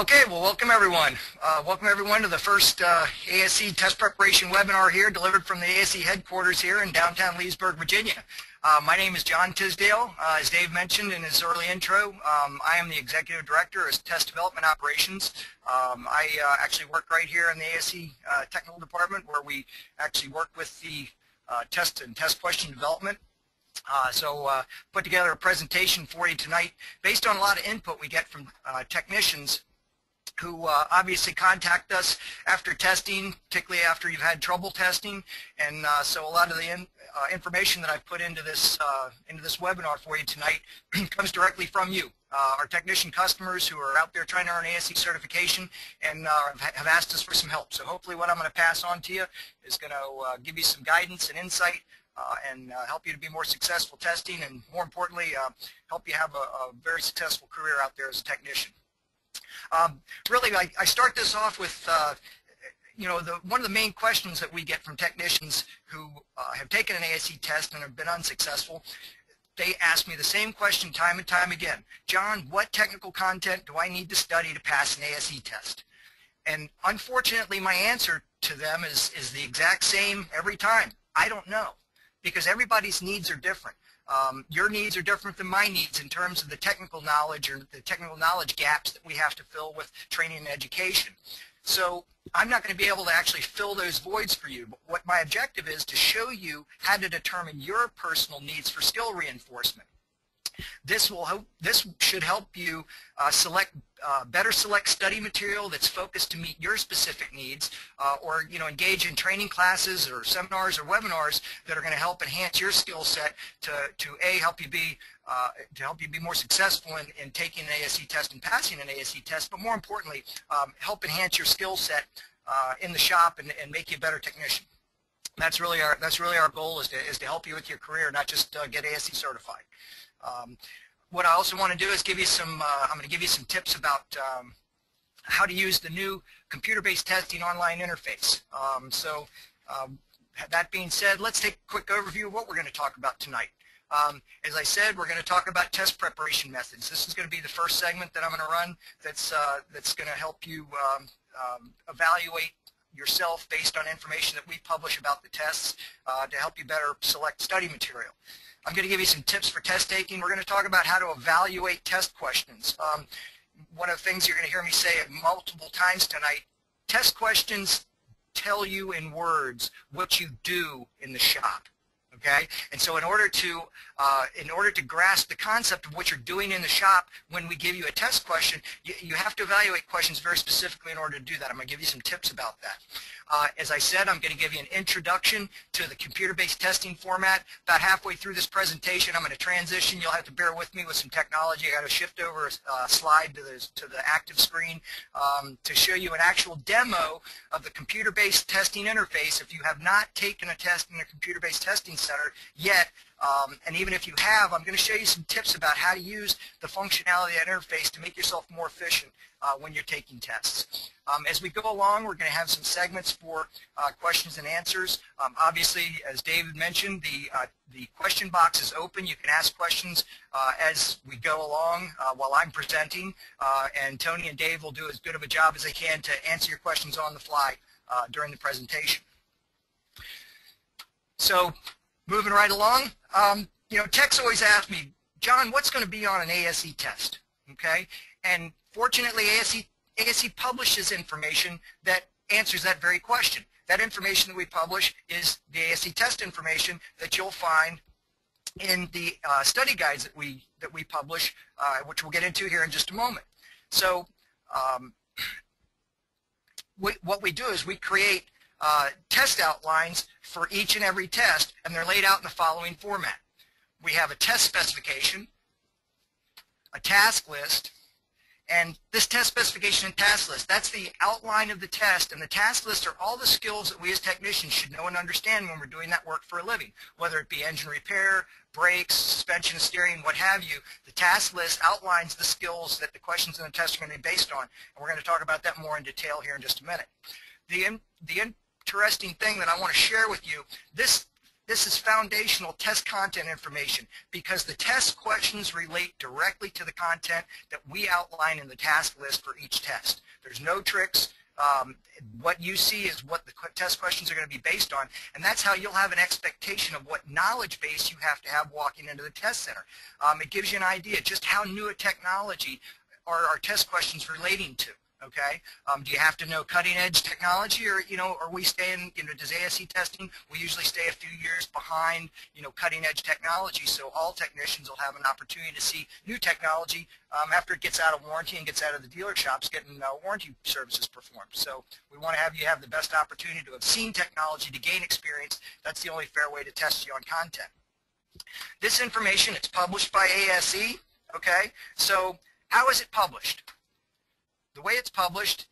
Okay, well, welcome everyone. Uh, welcome everyone to the first uh, ASE test preparation webinar here, delivered from the ASE headquarters here in downtown Leesburg, Virginia. Uh, my name is John Tisdale. Uh, as Dave mentioned in his early intro, um, I am the Executive Director of Test Development Operations. Um, I uh, actually work right here in the ASE uh, Technical Department where we actually work with the test and test question development uh, so uh, put together a presentation for you tonight based on a lot of input we get from uh, technicians who uh, obviously contact us after testing, particularly after you've had trouble testing. And uh, so a lot of the in, uh, information that I've put into this uh, into this webinar for you tonight comes directly from you, uh, our technician customers who are out there trying to earn ASE certification and uh, have asked us for some help. So hopefully what I'm going to pass on to you is going to give you some guidance and insight and help you to be more successful testing and more importantly help you have a, a very successful career out there as a technician. Um, really, I, I, start this off with, uh, you know, the, one of the main questions that we get from technicians who uh, have taken an ASE test and have been unsuccessful. They ask me the same question time and time again. John, what technical content do I need to study to pass an ASE test? And unfortunately, my answer to them is, is the exact same every time. I don't know because everybody's needs are different. Um, your needs are different than my needs in terms of the technical knowledge or the technical knowledge gaps that we have to fill with training and education. So I'm not going to be able to actually fill those voids for you. But what my objective is to show you how to determine your personal needs for skill reinforcement. This will help, this should help you uh, select uh, better select study material that's focused to meet your specific needs uh, or you know engage in training classes or seminars or webinars that are going to help enhance your skill set to, to a help you be uh, to help you be more successful in, in taking an ASE test and passing an ASE test but more importantly um, help enhance your skill set uh, in the shop and, and make you a better technician. That's really our that's really our goal is to, is to help you with your career not just uh, get ASE certified um, what I also want to do is give you some, uh, I'm going to give you some tips about um, how to use the new computer-based testing online interface. Um, so um, that being said, let's take a quick overview of what we're going to talk about tonight. Um, as I said, we're going to talk about test preparation methods. This is going to be the first segment that I'm going to run that's, uh, that's going to help you um, um, evaluate yourself based on information that we publish about the tests uh, to help you better select study material. I'm going to give you some tips for test taking. We're going to talk about how to evaluate test questions. Um, one of the things you're going to hear me say multiple times tonight, test questions tell you in words what you do in the shop okay? And so in order to uh, in order to grasp the concept of what you're doing in the shop when we give you a test question, you, you have to evaluate questions very specifically in order to do that. I'm going to give you some tips about that. Uh, as I said, I'm going to give you an introduction to the computer-based testing format. About halfway through this presentation, I'm going to transition. You'll have to bear with me with some technology. I got to shift over a slide to the, to the active screen um, to show you an actual demo of the computer-based testing interface. If you have not taken a test in a computer-based testing center yet, um, and even if you have, I'm going to show you some tips about how to use the functionality of that interface to make yourself more efficient uh, when you're taking tests. Um, as we go along, we're going to have some segments for uh, questions and answers. Um, obviously, as David mentioned, the, uh, the question box is open. You can ask questions uh, as we go along uh, while I'm presenting, uh, and Tony and Dave will do as good of a job as they can to answer your questions on the fly during the presentation. So moving right along, um, you know, techs always ask me, John, what's going to be on an ASE test? Okay, and fortunately, ASE, ASE publishes information that answers that very question. That information that we publish is the ASE test information that you'll find in the uh, study guides that we that we publish, uh, which we'll get into here in just a moment. So, um, we, what we do is we create uh, test outlines for each and every test, and they're laid out in the following format. We have a test specification, a task list, and this test specification and task list, that's the outline of the test, and the task list are all the skills that we as technicians should know and understand when we're doing that work for a living, whether it be engine repair, brakes, suspension, steering, what have you. The task list outlines the skills that the questions in the test are going to be based on, and we're going to talk about that more in detail here in just a minute. The, in, the interesting thing that I want to share with you, this this is foundational test content information because the test questions relate directly to the content that we outline in the task list for each test. There's no tricks. Um, what you see is what the test questions are going to be based on, and that's how you'll have an expectation of what knowledge base you have to have walking into the test center. Um, it gives you an idea just how new a technology are our test questions relating to okay? Um, do you have to know cutting edge technology or, you know, are we staying, you know, does ASE testing, we usually stay a few years behind, you know, cutting edge technology so all technicians will have an opportunity to see new technology um, after it gets out of warranty and gets out of the dealer shops getting uh, warranty services performed. So we want to have you have the best opportunity to have seen technology to gain experience. That's the only fair way to test you on content. This information, it's published by ASE, okay? So how is it published? The way it's published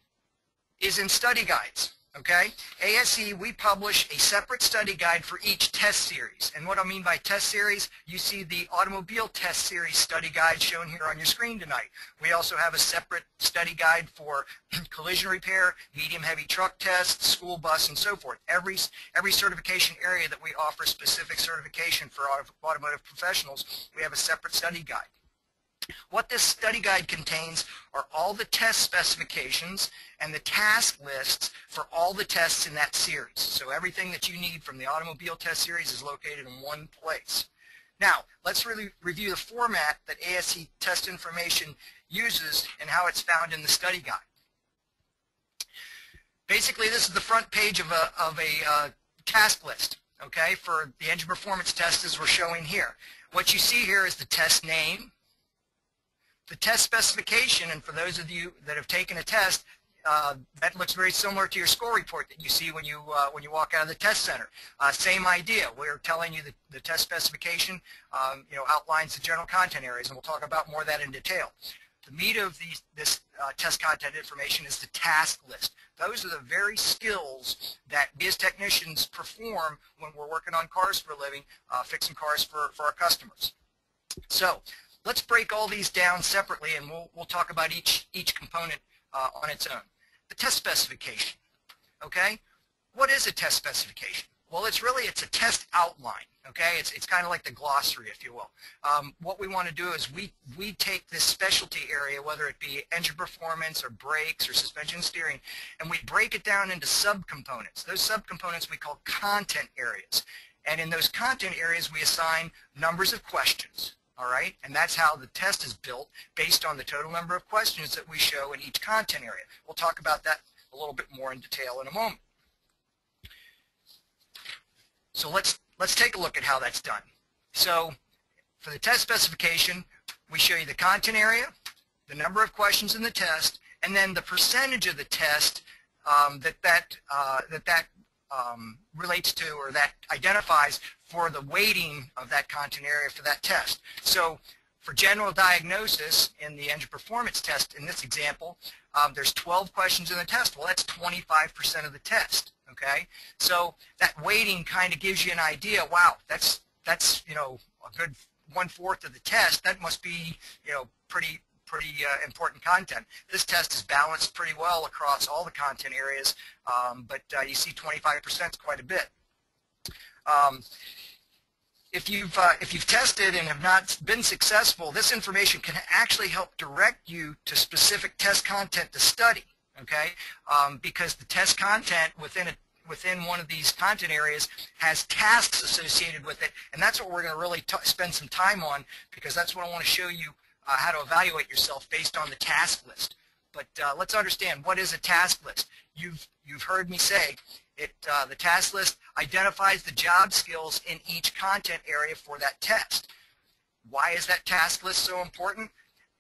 is in study guides. Okay? ASE, we publish a separate study guide for each test series. And what I mean by test series, you see the automobile test series study guide shown here on your screen tonight. We also have a separate study guide for collision repair, medium heavy truck tests, school bus, and so forth. Every, every certification area that we offer specific certification for automotive professionals, we have a separate study guide. What this study guide contains are all the test specifications and the task lists for all the tests in that series. So everything that you need from the automobile test series is located in one place. Now, let's really review the format that ASE test information uses and how it's found in the study guide. Basically, this is the front page of a, of a uh, task list, okay, for the engine performance test as we're showing here. What you see here is the test name, the test specification, and for those of you that have taken a test, uh, that looks very similar to your score report that you see when you uh, when you walk out of the test center. Uh, same idea. We're telling you the, the test specification, um, you know, outlines the general content areas, and we'll talk about more of that in detail. The meat of these, this uh, test content information is the task list. Those are the very skills that we as technicians perform when we're working on cars for a living, uh, fixing cars for, for our customers. So Let's break all these down separately and we'll, we'll talk about each, each component uh, on its own. The test specification, okay? What is a test specification? Well, it's really, it's a test outline, okay? It's, it's kind of like the glossary, if you will. Um, what we want to do is we, we take this specialty area, whether it be engine performance or brakes or suspension steering, and we break it down into subcomponents. Those subcomponents we call content areas. And in those content areas, we assign numbers of questions, all right? And that's how the test is built based on the total number of questions that we show in each content area. We'll talk about that a little bit more in detail in a moment. So let's, let's take a look at how that's done. So for the test specification, we show you the content area, the number of questions in the test, and then the percentage of the test um, that that, uh, that, that um, relates to or that identifies for the weighting of that content area for that test. So for general diagnosis in the engine performance test in this example, um, there's 12 questions in the test. Well, that's 25% of the test, okay? So that weighting kind of gives you an idea, wow, that's, that's you know, a good one-fourth of the test. That must be, you know, pretty pretty uh, important content. This test is balanced pretty well across all the content areas, um, but uh, you see 25% is quite a bit. Um, if you've uh, if you've tested and have not been successful, this information can actually help direct you to specific test content to study. Okay, um, because the test content within a within one of these content areas has tasks associated with it, and that's what we're going to really spend some time on because that's what I want to show you uh, how to evaluate yourself based on the task list. But uh, let's understand what is a task list. You've you've heard me say it. Uh, the task list identifies the job skills in each content area for that test. Why is that task list so important?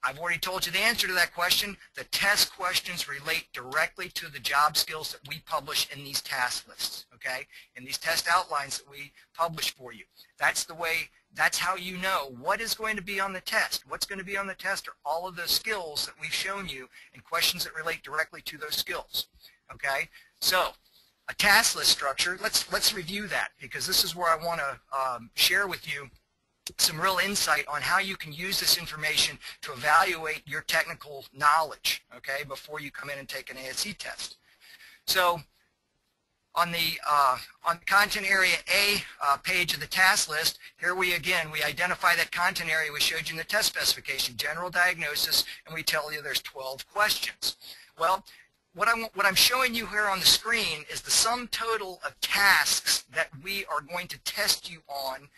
I've already told you the answer to that question. The test questions relate directly to the job skills that we publish in these task lists, okay? In these test outlines that we publish for you. That's the way, that's how you know what is going to be on the test. What's going to be on the test are all of the skills that we've shown you and questions that relate directly to those skills, okay? So, a task list structure, let's, let's review that because this is where I want to um, share with you some real insight on how you can use this information to evaluate your technical knowledge, okay, before you come in and take an ASE test. So On the, uh, on content area A uh, page of the task list, here we again, we identify that content area we showed you in the test specification, general diagnosis, and we tell you there's 12 questions. Well, what I'm, what I'm showing you here on the screen is the sum total of tasks that we are going to test you on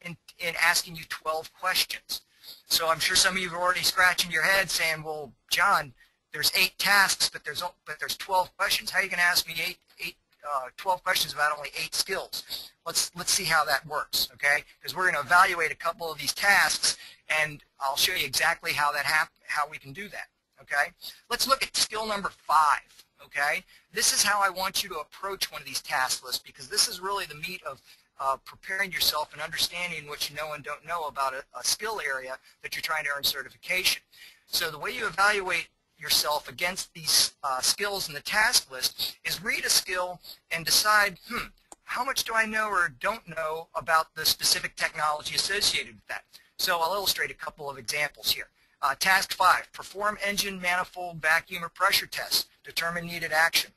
in, in asking you 12 questions. So I'm sure some of you are already scratching your head saying, well, John, there's eight tasks, but there's but there's 12 questions. How are you going to ask me eight, eight uh, 12 questions about only eight skills. Let's let's see how that works, okay? Because we're going to evaluate a couple of these tasks, and I'll show you exactly how that hap how we can do that, okay? Let's look at skill number five, okay? This is how I want you to approach one of these task lists because this is really the meat of uh, preparing yourself and understanding what you know and don't know about a, a skill area that you're trying to earn certification. So the way you evaluate yourself against these uh, skills in the task list is read a skill and decide, hmm, how much do I know or don't know about the specific technology associated with that? So I'll illustrate a couple of examples here. Uh, task 5, perform engine manifold vacuum or pressure tests. Determine needed action.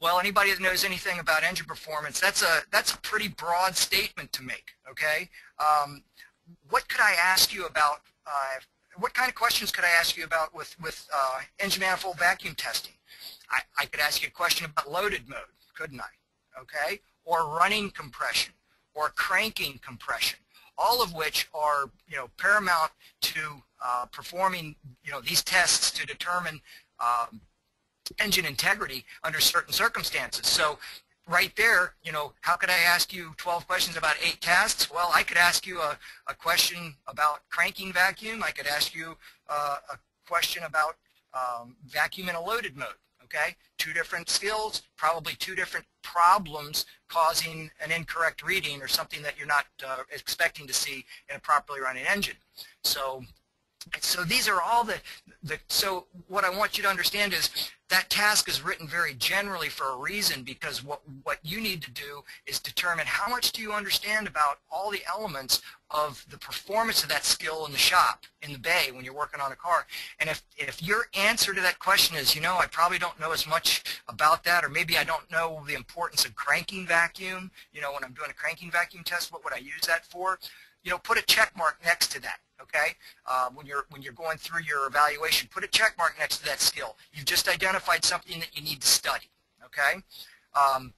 Well, anybody that knows anything about engine performance, that's a, that's a pretty broad statement to make, okay? Um, what could I ask you about uh, what kind of questions could I ask you about with, with uh, engine manifold vacuum testing? I, I could ask you a question about loaded mode, couldn't I? Okay? Or running compression, or cranking compression, all of which are, you know, paramount to uh, performing, you know, these tests to determine um, engine integrity under certain circumstances. So right there, you know, how could I ask you 12 questions about eight tasks? Well, I could ask you a, a question about cranking vacuum. I could ask you uh, a question about um, vacuum in a loaded mode. Okay, two different skills, probably two different problems causing an incorrect reading or something that you're not uh, expecting to see in a properly running engine. So so these are all the, the, so what I want you to understand is that task is written very generally for a reason because what, what you need to do is determine how much do you understand about all the elements of the performance of that skill in the shop, in the bay when you're working on a car. And if, if your answer to that question is, you know, I probably don't know as much about that or maybe I don't know the importance of cranking vacuum, you know, when I'm doing a cranking vacuum test, what would I use that for? You know, put a check mark next to that okay? Uh, when you're when you're going through your evaluation, put a check mark next to that skill. You've just identified something that you need to study, okay? Um,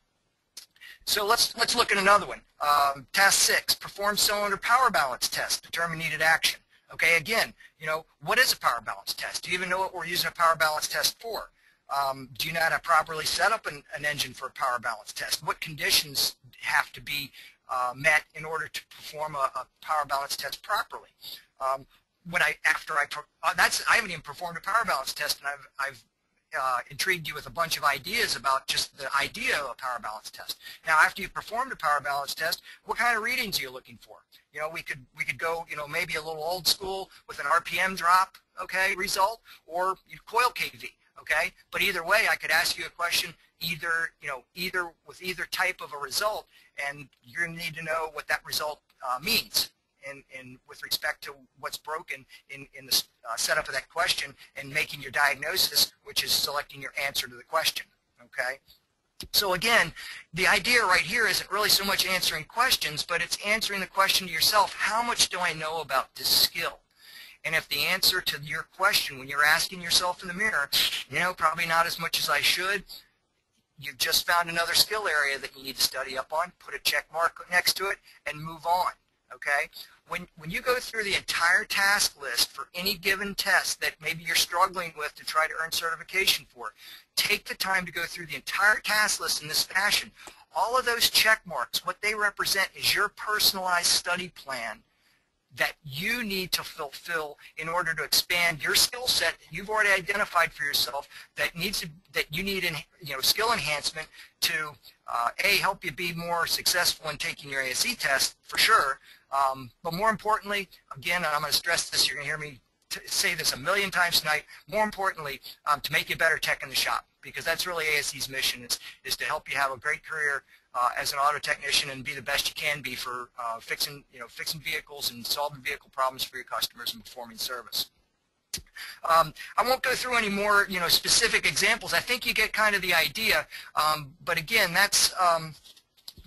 so let's let's look at another one. Um, task six: perform cylinder power balance test. Determine needed action. Okay, again, you know what is a power balance test? Do you even know what we're using a power balance test for? Um, do you how to properly set up an, an engine for a power balance test? What conditions have to be uh, met in order to perform a, a, power balance test properly. Um, when I after I uh, that's I haven't even performed a power balance test, and I've I've uh, intrigued you with a bunch of ideas about just the idea of a power balance test. Now, after you've performed a power balance test, what kind of readings are you looking for? You know, we could we could go, you know, maybe a little old school with an RPM drop, okay, result, or coil KV, okay. But either way, I could ask you a question either, you know, either with either type of a result, and you're going to need to know what that result uh, means in, with respect to what's broken in, in the uh, setup of that question and making your diagnosis, which is selecting your answer to the question, okay? So again, the idea right here isn't really so much answering questions, but it's answering the question to yourself, how much do I know about this skill? And if the answer to your question when you're asking yourself in the mirror, you know, probably not as much as I should, you've just found another skill area that you need to study up on, put a check mark next to it, and move on, okay? When, when you go through the entire task list for any given test that maybe you're struggling with to try to earn certification for, take the time to go through the entire task list in this fashion. All of those check marks, what they represent is your personalized study plan that you need to fulfill in order to expand your skill set that you've already identified for yourself that needs to, that you need in, you know skill enhancement to uh, a help you be more successful in taking your ASE test for sure um, but more importantly again and I'm going to stress this you're going to hear me say this a million times tonight more importantly um, to make you better tech in the shop because that's really ASE's mission is, is to help you have a great career uh, as an auto technician and be the best you can be for uh, fixing, you know, fixing vehicles and solving vehicle problems for your customers and performing service. Um, I won't go through any more, you know, specific examples. I think you get kind of the idea. Um, but again, that's um,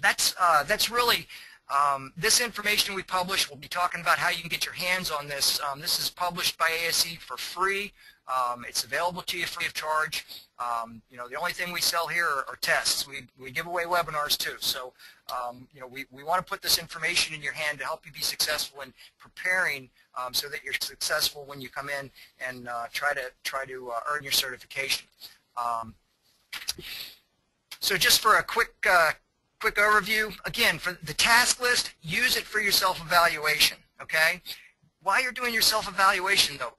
that's uh, that's really um, this information we publish. We'll be talking about how you can get your hands on this. Um, this is published by ASE for free. Um, it's available to you free of charge. Um, you know, the only thing we sell here are, are, tests. We, we give away webinars too. So, um, you know, we, we want to put this information in your hand to help you be successful in preparing um, so that you're successful when you come in and uh, try to try to uh, earn your certification. So just for a quick uh, quick overview, again, for the task list, use it for your self-evaluation, okay? While you're doing your self-evaluation, though,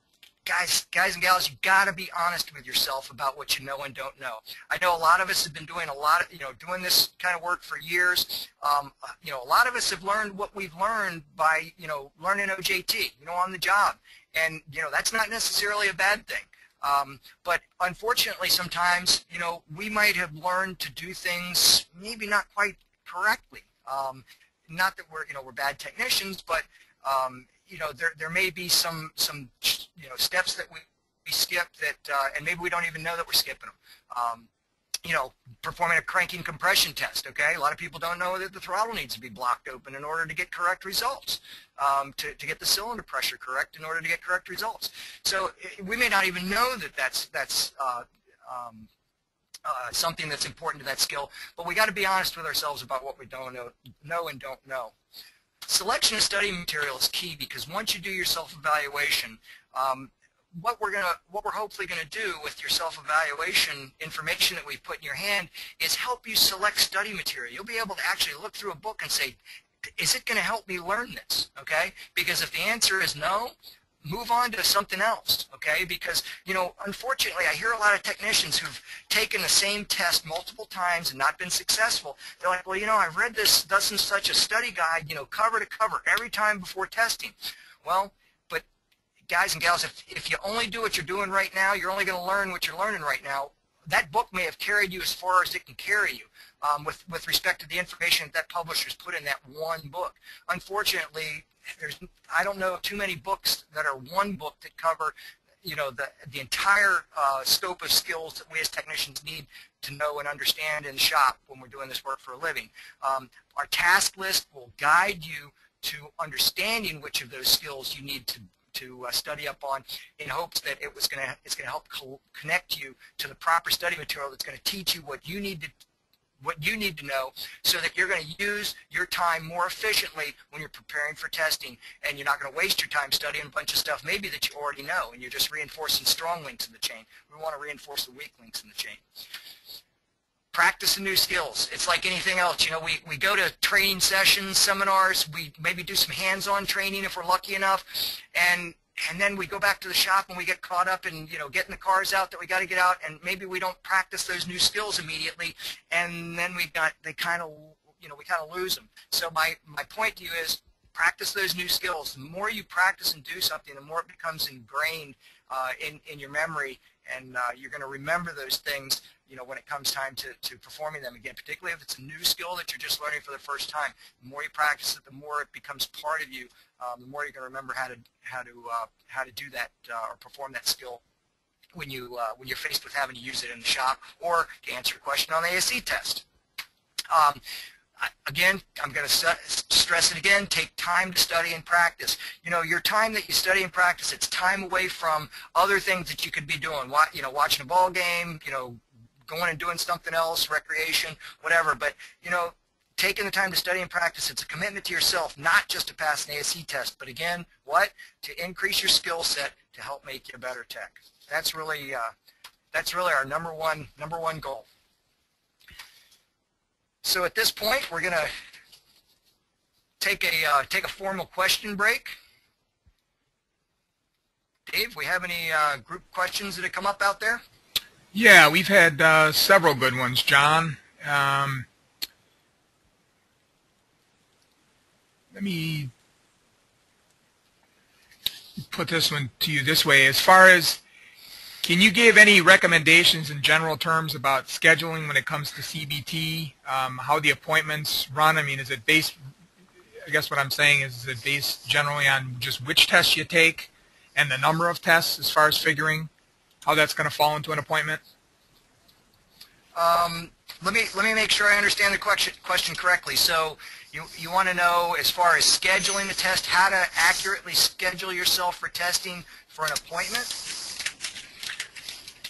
guys, guys and gals, you got to be honest with yourself about what you know and don't know. I know a lot of us have been doing a lot of, you know, doing this kind of work for years. Um, you know, a lot of us have learned what we've learned by, you know, learning OJT, you know, on the job. And, you know, that's not necessarily a bad thing. Um, but unfortunately, sometimes, you know, we might have learned to do things maybe not quite correctly. Um, not that we're, you know, we're bad technicians, but, um, you know, there, there may be some, some you know, steps that we, we skip that, uh, and maybe we don't even know that we're skipping them. You know, performing a cranking compression test, okay? A lot of people don't know that the throttle needs to be blocked open in order to get correct results, um, to, to get the cylinder pressure correct in order to get correct results. So we may not even know that that's, that's uh, um, uh, something that's important to that skill, but we got to be honest with ourselves about what we don't know, know and don't know. Selection of study material is key because once you do your self-evaluation, um, what we're gonna, what we're hopefully going to do with your self-evaluation information that we've put in your hand is help you select study material. You'll be able to actually look through a book and say, is it going to help me learn this? Okay, because if the answer is no, move on to something else, okay? Because, you know, unfortunately, I hear a lot of technicians who've taken the same test multiple times and not been successful. They're like, well, you know, I've read this and such a study guide, you know, cover to cover every time before testing. Well, guys and gals, if, if you only do what you're doing right now, you're only going to learn what you're learning right now. That book may have carried you as far as it can carry you. Um, with, with respect to the information that, that publishers put in that one book. Unfortunately, there's I don't know too many books that are one book that cover you know the the entire uh, scope of skills that we as technicians need to know and understand in the shop when we're doing this work for a living. Um, our task list will guide you to understanding which of those skills you need to to uh, study up on in hopes that it was going to it's going to help co connect you to the proper study material that's going to teach you what you need to what you need to know so that you're going to use your time more efficiently when you're preparing for testing and you're not going to waste your time studying a bunch of stuff maybe that you already know and you're just reinforcing strong links in the chain. We want to reinforce the weak links in the chain. Practice the new skills. It's like anything else. You know, we, we go to training sessions, seminars, we maybe do some hands-on training if we're lucky enough, and and then we go back to the shop and we get caught up in you know getting the cars out that we got to get out and maybe we don't practice those new skills immediately and then we've got they kind of you know we kind of lose them so my my point to you is practice those new skills the more you practice and do something the more it becomes ingrained uh, in in your memory and uh, you're going to remember those things you know, when it comes time to, to performing them again, particularly if it's a new skill that you're just learning for the first time. The more you practice it, the more it becomes part of you. Um, the more you're going to remember how to how to uh, how to do that uh, or perform that skill when you uh, when you're faced with having to use it in the shop or to answer a question on the ASE test. Um, again, I'm going to stress it again, take time to study and practice. You know, your time that you study and practice, it's time away from other things that you could be doing. You know, watching a ball game, you know, going and doing something else, recreation, whatever. But, you know, taking the time to study and practice, it's a commitment to yourself, not just to pass an ASE test, but again, what? To increase your skill set to help make you a better tech. That's really, uh, that's really our number one, number one goal. So at this point, we're going to take a, uh, take a formal question break. Dave, we have any uh, group questions that have come up out there? Yeah, we've had uh, several good ones, John. Um, let me put this one to you this way. As far as, can you give any recommendations in general terms about scheduling when it comes to CBT, um, how the appointments run? I mean, is it based, I guess what I'm saying is, is it based generally on just which tests you take? and the number of tests as far as figuring how that's going to fall into an appointment? Um, let me let me make sure I understand the question question correctly. So you you want to know as far as scheduling the test, how to accurately schedule yourself for testing for an appointment?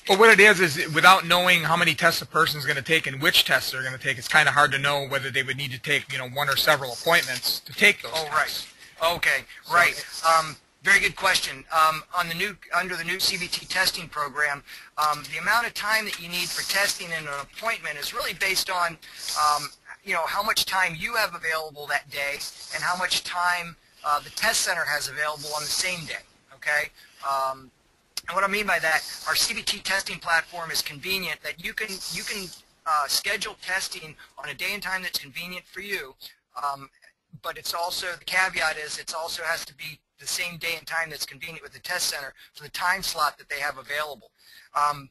Well, what it is is without knowing how many tests a person is going to take and which tests they're going to take, it's kind of hard to know whether they would need to take you know one or several appointments to take those. Oh, tests. right. Okay, right. Um, very good question. Um, on the new under the new CBT testing program, um, the amount of time that you need for testing in an appointment is really based on um, you know how much time you have available that day and how much time uh, the test center has available on the same day. Okay. Um, and what I mean by that, our CBT testing platform is convenient that you can you can uh, schedule testing on a day and time that's convenient for you. Um, but it's also the caveat is it also has to be the same day and time that's convenient with the test center for the time slot that they have available. Um,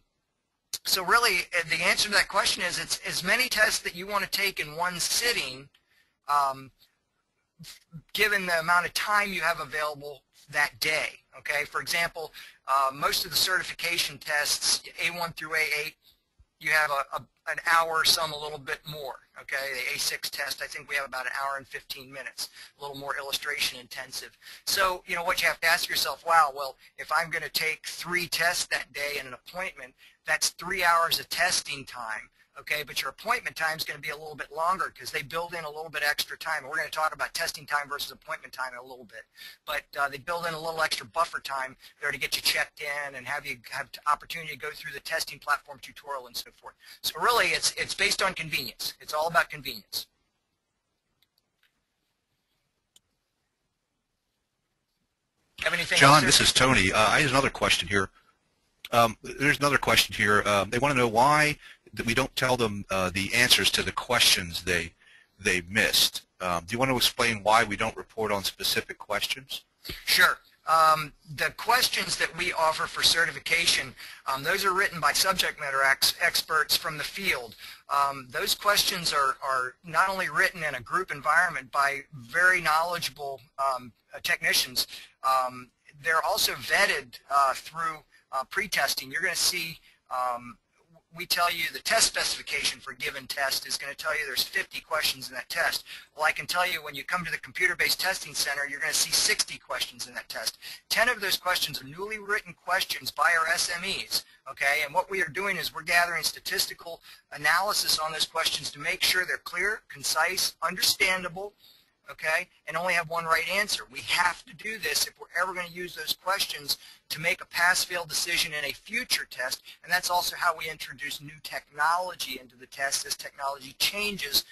so really, uh, the answer to that question is it's as many tests that you want to take in one sitting, um, given the amount of time you have available that day. Okay, for example, uh, most of the certification tests, A1 through A8, you have a, a, an hour, some a little bit more. Okay, the A6 test, I think we have about an hour and 15 minutes, a little more illustration intensive. So, you know, what you have to ask yourself, wow, well, if I'm going to take three tests that day in an appointment, that's three hours of testing time okay? But your appointment time is going to be a little bit longer because they build in a little bit extra time. We're going to talk about testing time versus appointment time in a little bit. But uh, they build in a little extra buffer time there to get you checked in and have you have opportunity to go through the testing platform tutorial and so forth. So really, it's it's based on convenience. It's all about convenience. Have anything John, this is Tony. Uh, I have another question here. Um, there's another question here. Um, they want to know why we don't tell them uh, the answers to the questions they they missed. Um, do you want to explain why we don't report on specific questions? Sure. Um, the questions that we offer for certification, um, those are written by subject matter ex experts from the field. Um, those questions are, are not only written in a group environment by very knowledgeable um, technicians, um, they're also vetted uh, through uh, pre-testing. You're going to see um, we tell you the test specification for a given test is going to tell you there's 50 questions in that test. Well, I can tell you when you come to the computer-based testing center, you're going to see 60 questions in that test. 10 of those questions are newly written questions by our SMEs, okay? And what we are doing is we're gathering statistical analysis on those questions to make sure they're clear, concise, understandable, okay, and only have one right answer. We have to do this if we're ever going to use those questions to make a pass-fail decision in a future test, and that's also how we introduce new technology into the test as technology changes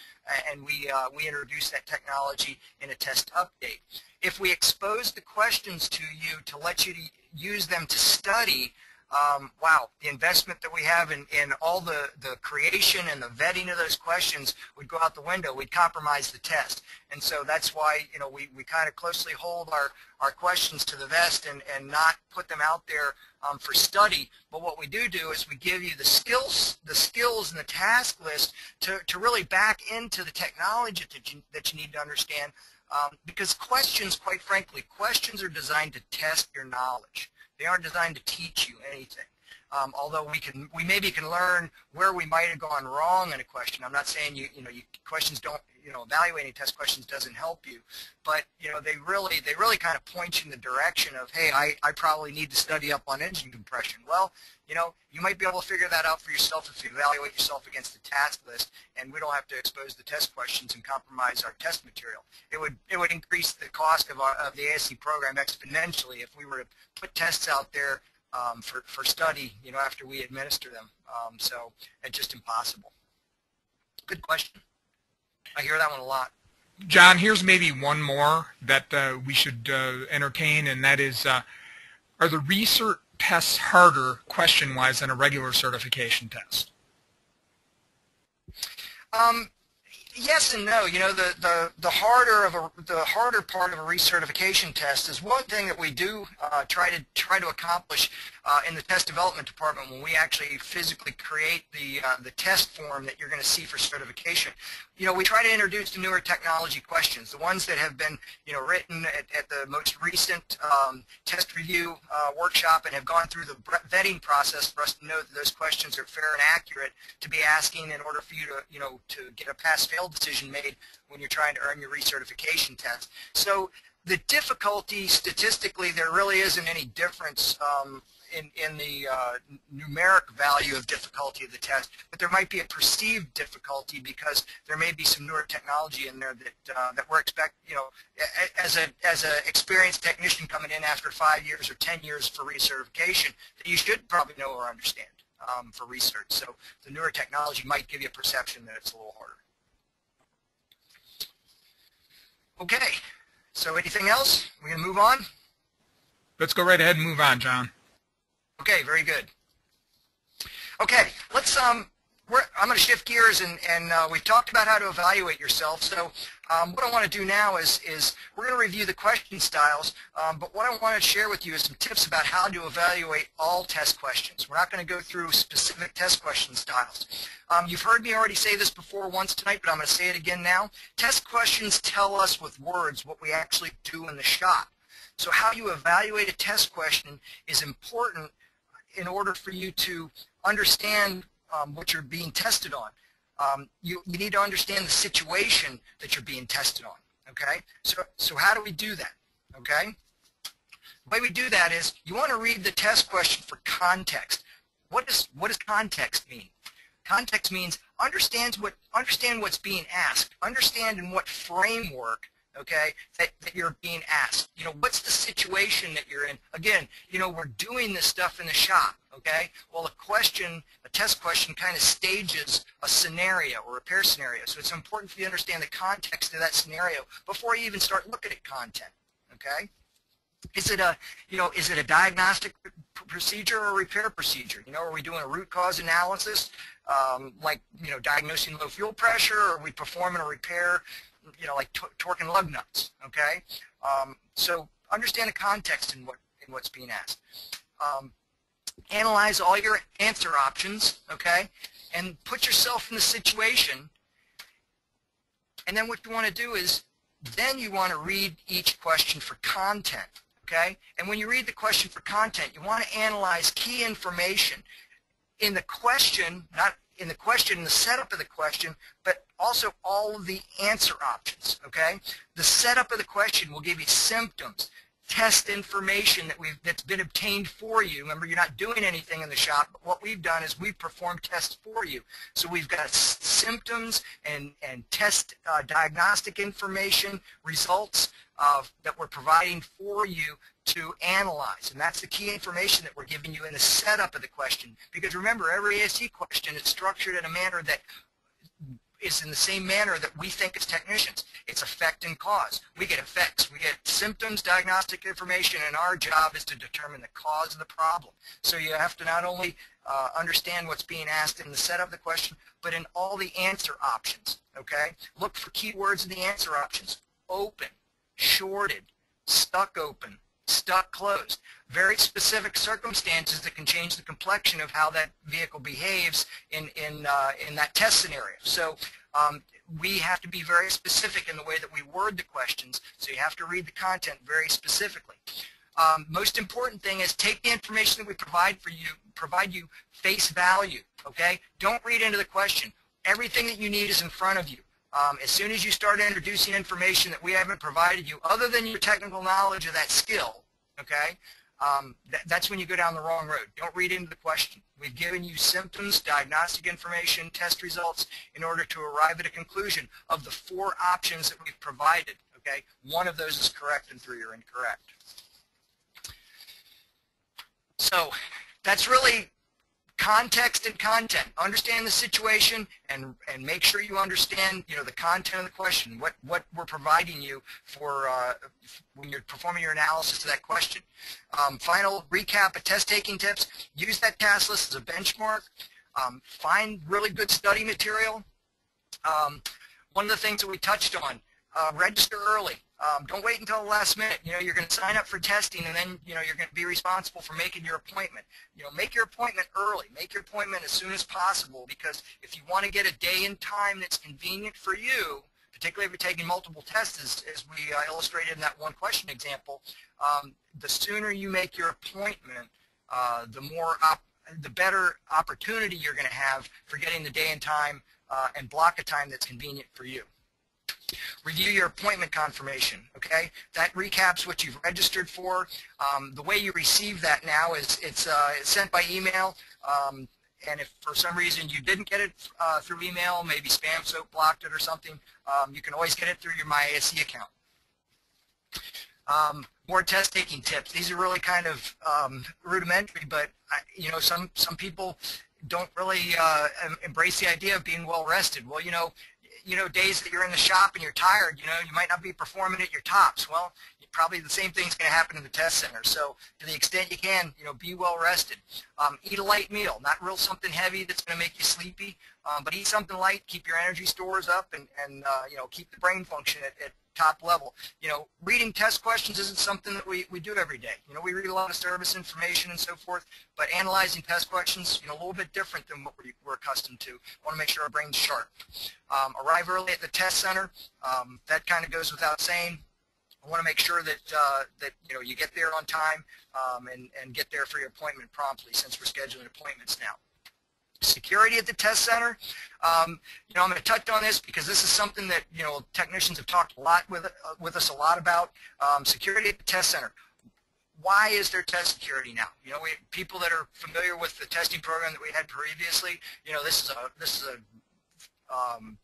and we, uh, we introduce that technology in a test update. If we expose the questions to you to let you to use them to study, um, wow, the investment that we have in, in all the, the creation and the vetting of those questions would go out the window. We'd compromise the test. And so that's why, you know, we, we kind of closely hold our, our questions to the vest and, and not put them out there um, for study. But what we do do is we give you the skills, the skills and the task list to, to really back into the technology that you, that you need to understand. Um, because questions, quite frankly, questions are designed to test your knowledge. They aren't designed to teach you anything. Um, although we can, we maybe can learn where we might have gone wrong in a question. I'm not saying you, you know, you, questions don't, you know, evaluating test questions doesn't help you, but you know, they really, they really kind of point you in the direction of, hey, I, I probably need to study up on engine compression. Well, you know, you might be able to figure that out for yourself if you evaluate yourself against the task list, and we don't have to expose the test questions and compromise our test material. It would it would increase the cost of, our, of the ASE program exponentially if we were to put tests out there um, for, for study, you know, after we administer them. Um, so it's just impossible. Good question. I hear that one a lot. John, here's maybe one more that uh, we should uh, entertain, and that is, uh, are the recert tests harder question-wise than a regular certification test? Um, yes and no. You know, the, the, the harder of a, the harder part of a recertification test is one thing that we do uh, try to try to accomplish uh, in the test development department when we actually physically create the uh, the test form that you're going to see for certification. You know, we try to introduce the newer technology questions, the ones that have been you know written at, at the most recent um, test review uh, workshop and have gone through the vetting process for us to know that those questions are fair and accurate to be asking in order for you to you know to get a pass-fail decision made when you're trying to earn your recertification test. So the difficulty statistically, there really isn't any difference um, in, in the uh, numeric value of difficulty of the test, but there might be a perceived difficulty because there may be some newer technology in there that uh, that we're expect, you know, as a as an experienced technician coming in after five years or ten years for recertification, that you should probably know or understand um, for recert. So the newer technology might give you a perception that it's a little harder. Okay, so anything else? Going to move on? Let's go right ahead and move on, John. Okay, very good. Okay, let's um, I'm going to shift gears, and, and uh, we've talked about how to evaluate yourself. So um, what I want to do now is, is we're going to review the question styles, um, but what I want to share with you is some tips about how to evaluate all test questions. We're not going to go through specific test question styles. Um, you've heard me already say this before once tonight, but I'm going to say it again now. Test questions tell us with words what we actually do in the shop. So how you evaluate a test question is important in order for you to understand um, what you're being tested on. Um, you, you need to understand the situation that you're being tested on. Okay? So, so how do we do that? Okay? The way we do that is you want to read the test question for context. What, is, what does context mean? Context means understands what, understand what's being asked. Understand in what framework okay, that, that you're being asked. You know, what's the situation that you're in? Again, you know, we're doing this stuff in the shop, okay? Well, a question, a test question kind of stages a scenario or repair scenario. So it's important for you to understand the context of that scenario before you even start looking at content, okay? Is it a, you know, is it a diagnostic procedure or a repair procedure? You know, are we doing a root cause analysis, um, like, you know, diagnosing low fuel pressure, or are we performing a repair you know, like torque and lug nuts, okay? Um, so understand the context in, what, in what's being asked. Um, analyze all your answer options, okay? And put yourself in the situation. And then what you want to do is then you want to read each question for content, okay? And when you read the question for content, you want to analyze key information in the question, not in the question, the setup of the question, but also all of the answer options, okay? The setup of the question will give you symptoms, test information that we've, that's been obtained for you. Remember, you're not doing anything in the shop, but what we've done is we've performed tests for you. So we've got symptoms and, and test uh, diagnostic information, results uh, that we're providing for you to analyze. And that's the key information that we're giving you in the setup of the question. Because remember, every ASE question is structured in a manner that is in the same manner that we think as technicians. It's effect and cause. We get effects. We get symptoms, diagnostic information, and our job is to determine the cause of the problem. So you have to not only uh, understand what's being asked in the setup of the question, but in all the answer options, okay? Look for keywords in the answer options. Open, shorted, stuck open, stuck closed. Very specific circumstances that can change the complexion of how that vehicle behaves in, in, uh, in that test scenario. So um, we have to be very specific in the way that we word the questions, so you have to read the content very specifically. Um, most important thing is take the information that we provide for you, provide you face value, okay? Don't read into the question. Everything that you need is in front of you. Um, as soon as you start introducing information that we haven't provided you, other than your technical knowledge of that skill, okay, um, th that's when you go down the wrong road. Don't read into the question. We've given you symptoms, diagnostic information, test results in order to arrive at a conclusion of the four options that we've provided. Okay, one of those is correct and three are incorrect. So that's really context and content. Understand the situation and, and make sure you understand, you know, the content of the question, what, what we're providing you for uh, when you're performing your analysis of that question. Um, final recap of test taking tips. Use that task list as a benchmark. Um, find really good study material. Um, one of the things that we touched on, uh, register early. Um, don't wait until the last minute. You know, you're going to sign up for testing and then, you know, you're going to be responsible for making your appointment. You know, make your appointment early. Make your appointment as soon as possible because if you want to get a day and time that's convenient for you, particularly if you're taking multiple tests, as, as we uh, illustrated in that one question example, um, the sooner you make your appointment, uh, the more the better opportunity you're going to have for getting the day and time uh, and block of time that's convenient for you. Review your appointment confirmation, okay? That recaps what you've registered for. Um, the way you receive that now is it's, uh, sent by email. Um, and if for some reason you didn't get it uh, through email, maybe spam soap blocked it or something, um, you can always get it through your MyASE account. Um, more test taking tips. These are really kind of um, rudimentary, but I, you know, some some people don't really uh, embrace the idea of being well rested. Well, you know, you know, days that you're in the shop and you're tired, you know, you might not be performing at your tops. Well, probably the same thing's going to happen in the test center. So to the extent you can, you know, be well rested. Um, eat a light meal, not real something heavy that's going to make you sleepy, um, but eat something light, keep your energy stores up, and, and uh, you know, keep the brain function at, at top level. You know, reading test questions isn't something that we, we do every day. You know, we read a lot of service information and so forth, but analyzing test questions, you know, a little bit different than what we, are accustomed to. want to make sure our brain's sharp. Um, arrive early at the test center. Um, that kind of goes without saying. I want to make sure that uh, that you know you get there on time um, and and get there for your appointment promptly since we're scheduling appointments now. Security at the test center. Um, you know, I'm going to touch on this because this is something that you know technicians have talked a lot with uh, with us a lot about. Um, security at the test center. Why is there test security now? You know, we, people that are familiar with the testing program that we had previously. You know, this is a this is a um,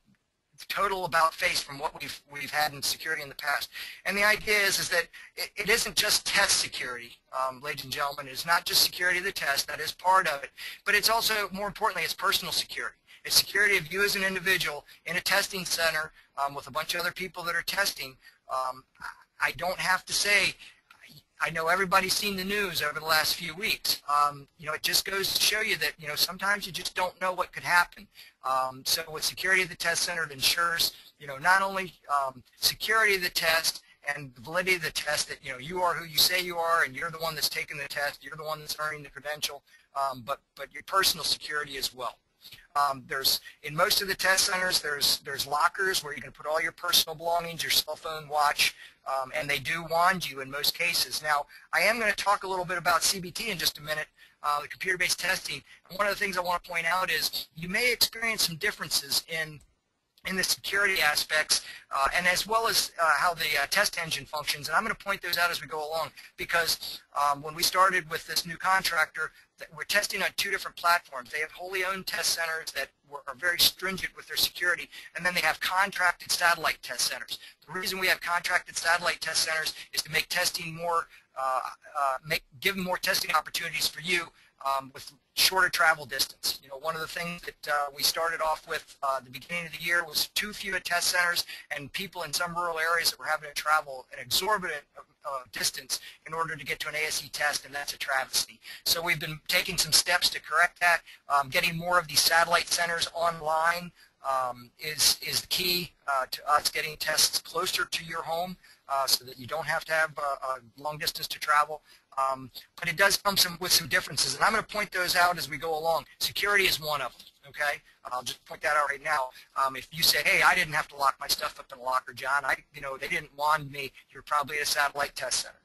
total about face from what we've we've had in security in the past. And the idea is is that it, it isn't just test security, um, ladies and gentlemen. It's not just security of the test. That is part of it. But it's also, more importantly, it's personal security. It's security of you as an individual in a testing center um, with a bunch of other people that are testing. Um, I don't have to say I know everybody's seen the news over the last few weeks. Um, you know, it just goes to show you that, you know, sometimes you just don't know what could happen. Um, so with security of the test center, it ensures, you know, not only um, security of the test and the validity of the test that, you know, you are who you say you are and you're the one that's taking the test, you're the one that's earning the credential, um, but, but your personal security as well. Um, there's in most of the test centers there's there's lockers where you can put all your personal belongings, your cell phone, watch, um, and they do wand you in most cases. Now I am going to talk a little bit about CBT in just a minute, uh, the computer-based testing. And one of the things I want to point out is you may experience some differences in in the security aspects, uh, and as well as uh, how the uh, test engine functions. And I'm going to point those out as we go along because um, when we started with this new contractor, we're testing on two different platforms. They have wholly owned test centers that are very stringent with their security, and then they have contracted satellite test centers. The reason we have contracted satellite test centers is to make testing more, uh, uh, make give more testing opportunities for you um, with shorter travel distance. You know, one of the things that uh, we started off with uh, the beginning of the year was too few at test centers and people in some rural areas that were having to travel an exorbitant uh, distance in order to get to an ASE test, and that's a travesty. So we've been taking some steps to correct that. Um, getting more of these satellite centers online um, is, is the key uh, to us getting tests closer to your home uh, so that you don't have to have a long distance to travel. Um, but it does come some, with some differences, and I'm going to point those out as we go along. Security is one of them, okay? I'll just point that out right now. Um, if you say, hey, I didn't have to lock my stuff up in a locker, John, I, you know, they didn't wand me, you're probably at a satellite test center.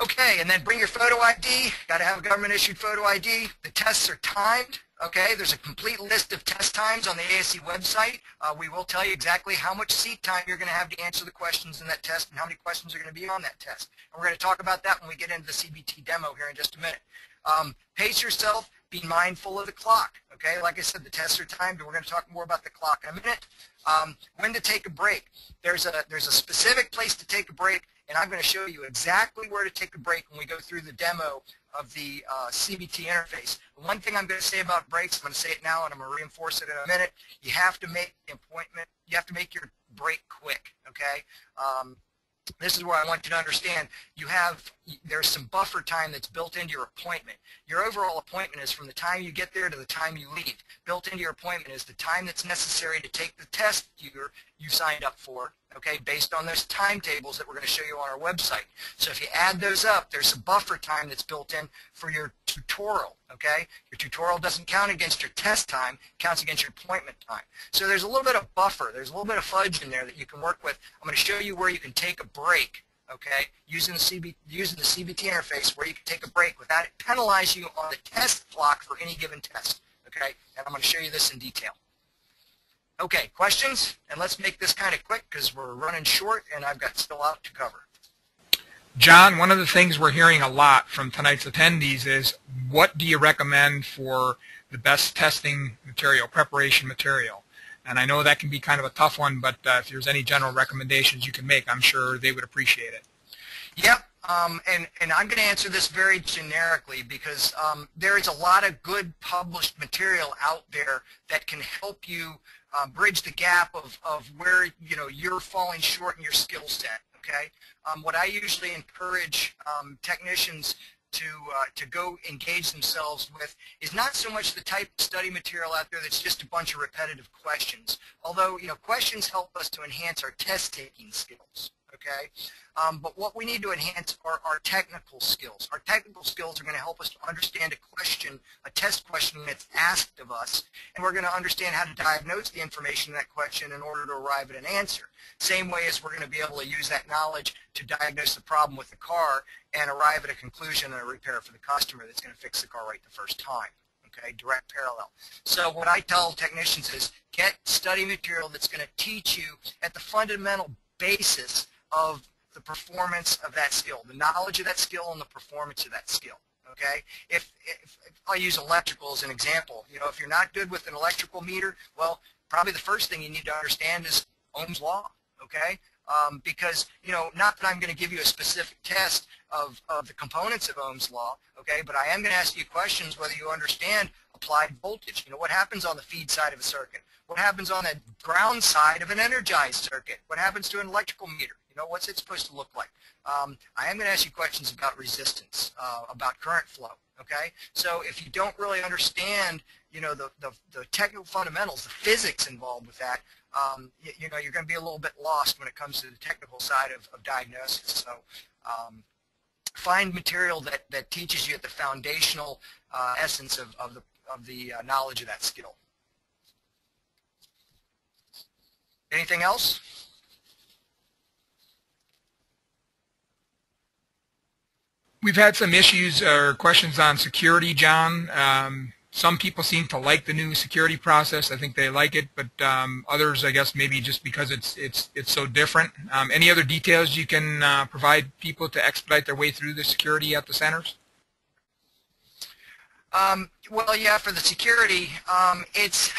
Okay, and then bring your photo ID. Got to have a government-issued photo ID. The tests are timed. Okay, there's a complete list of test times on the ASE website. Uh, we will tell you exactly how much seat time you're going to have to answer the questions in that test and how many questions are going to be on that test. And we're going to talk about that when we get into the CBT demo here in just a minute. Um, pace yourself. Be mindful of the clock. Okay, like I said, the tests are timed, and we're going to talk more about the clock in a minute. Um, when to take a break. There's a there's a specific place to take a break, and I'm going to show you exactly where to take a break when we go through the demo of the uh, CBT interface. One thing I'm going to say about breaks, I'm going to say it now and I'm going to reinforce it in a minute. You have to make the appointment, you have to make your break quick, okay? Um, this is where I want you to understand. You have there's some buffer time that's built into your appointment. Your overall appointment is from the time you get there to the time you leave. Built into your appointment is the time that's necessary to take the test you you signed up for, okay, based on those timetables that we're going to show you on our website. So if you add those up, there's a buffer time that's built in for your tutorial, okay? Your tutorial doesn't count against your test time, it counts against your appointment time. So there's a little bit of buffer, there's a little bit of fudge in there that you can work with. I'm going to show you where you can take a break okay, using the, CB, using the CBT interface where you can take a break without it penalize you on the test clock for any given test, okay? And I'm going to show you this in detail. Okay, questions? And let's make this kind of quick because we're running short and I've got still out to cover. John, one of the things we're hearing a lot from tonight's attendees is what do you recommend for the best testing material, preparation material? And I know that can be kind of a tough one, but uh, if there's any general recommendations you can make, I'm sure they would appreciate it. Yep, um, and, and I'm going to answer this very generically because um, there is a lot of good published material out there that can help you uh, bridge the gap of, of where you know you're falling short in your skill set. Okay, um, what I usually encourage um, technicians to uh, to go engage themselves with is not so much the type of study material out there that's just a bunch of repetitive questions. Although you know questions help us to enhance our test taking skills. Okay, um, but what we need to enhance are our technical skills. Our technical skills are going to help us to understand a question, a test question that's asked of us, and we're going to understand how to diagnose the information in that question in order to arrive at an answer. Same way as we're going to be able to use that knowledge to diagnose the problem with the car and arrive at a conclusion and a repair for the customer that's going to fix the car right the first time. Okay, direct parallel. So what I tell technicians is get study material that's going to teach you at the fundamental basis of the performance of that skill, the knowledge of that skill and the performance of that skill. Okay, if, if, if I use electrical as an example, you know, if you're not good with an electrical meter, well, probably the first thing you need to understand is Ohm's law. Okay, um, because you know, not that I'm going to give you a specific test of, of the components of Ohm's law, okay, but I am going to ask you questions whether you understand applied voltage. You know, what happens on the feed side of a circuit? What happens on the ground side of an energized circuit? What happens to an electrical meter? Know, what's it supposed to look like? Um, I am going to ask you questions about resistance, uh, about current flow. Okay, so if you don't really understand, you know, the, the, the technical fundamentals, the physics involved with that, um, you, you, know, you're going to be a little bit lost when it comes to the technical side of, of diagnosis. So um, find material that, that teaches you at the foundational uh, essence of, of the, of the uh, knowledge of that skill. Anything else? We've had some issues or questions on security, John. Um, some people seem to like the new security process. I think they like it, but um, others, I guess, maybe just because it's it's it's so different. Um, any other details you can uh, provide people to expedite their way through the security at the centers? Um, well, yeah, for the security, um, it's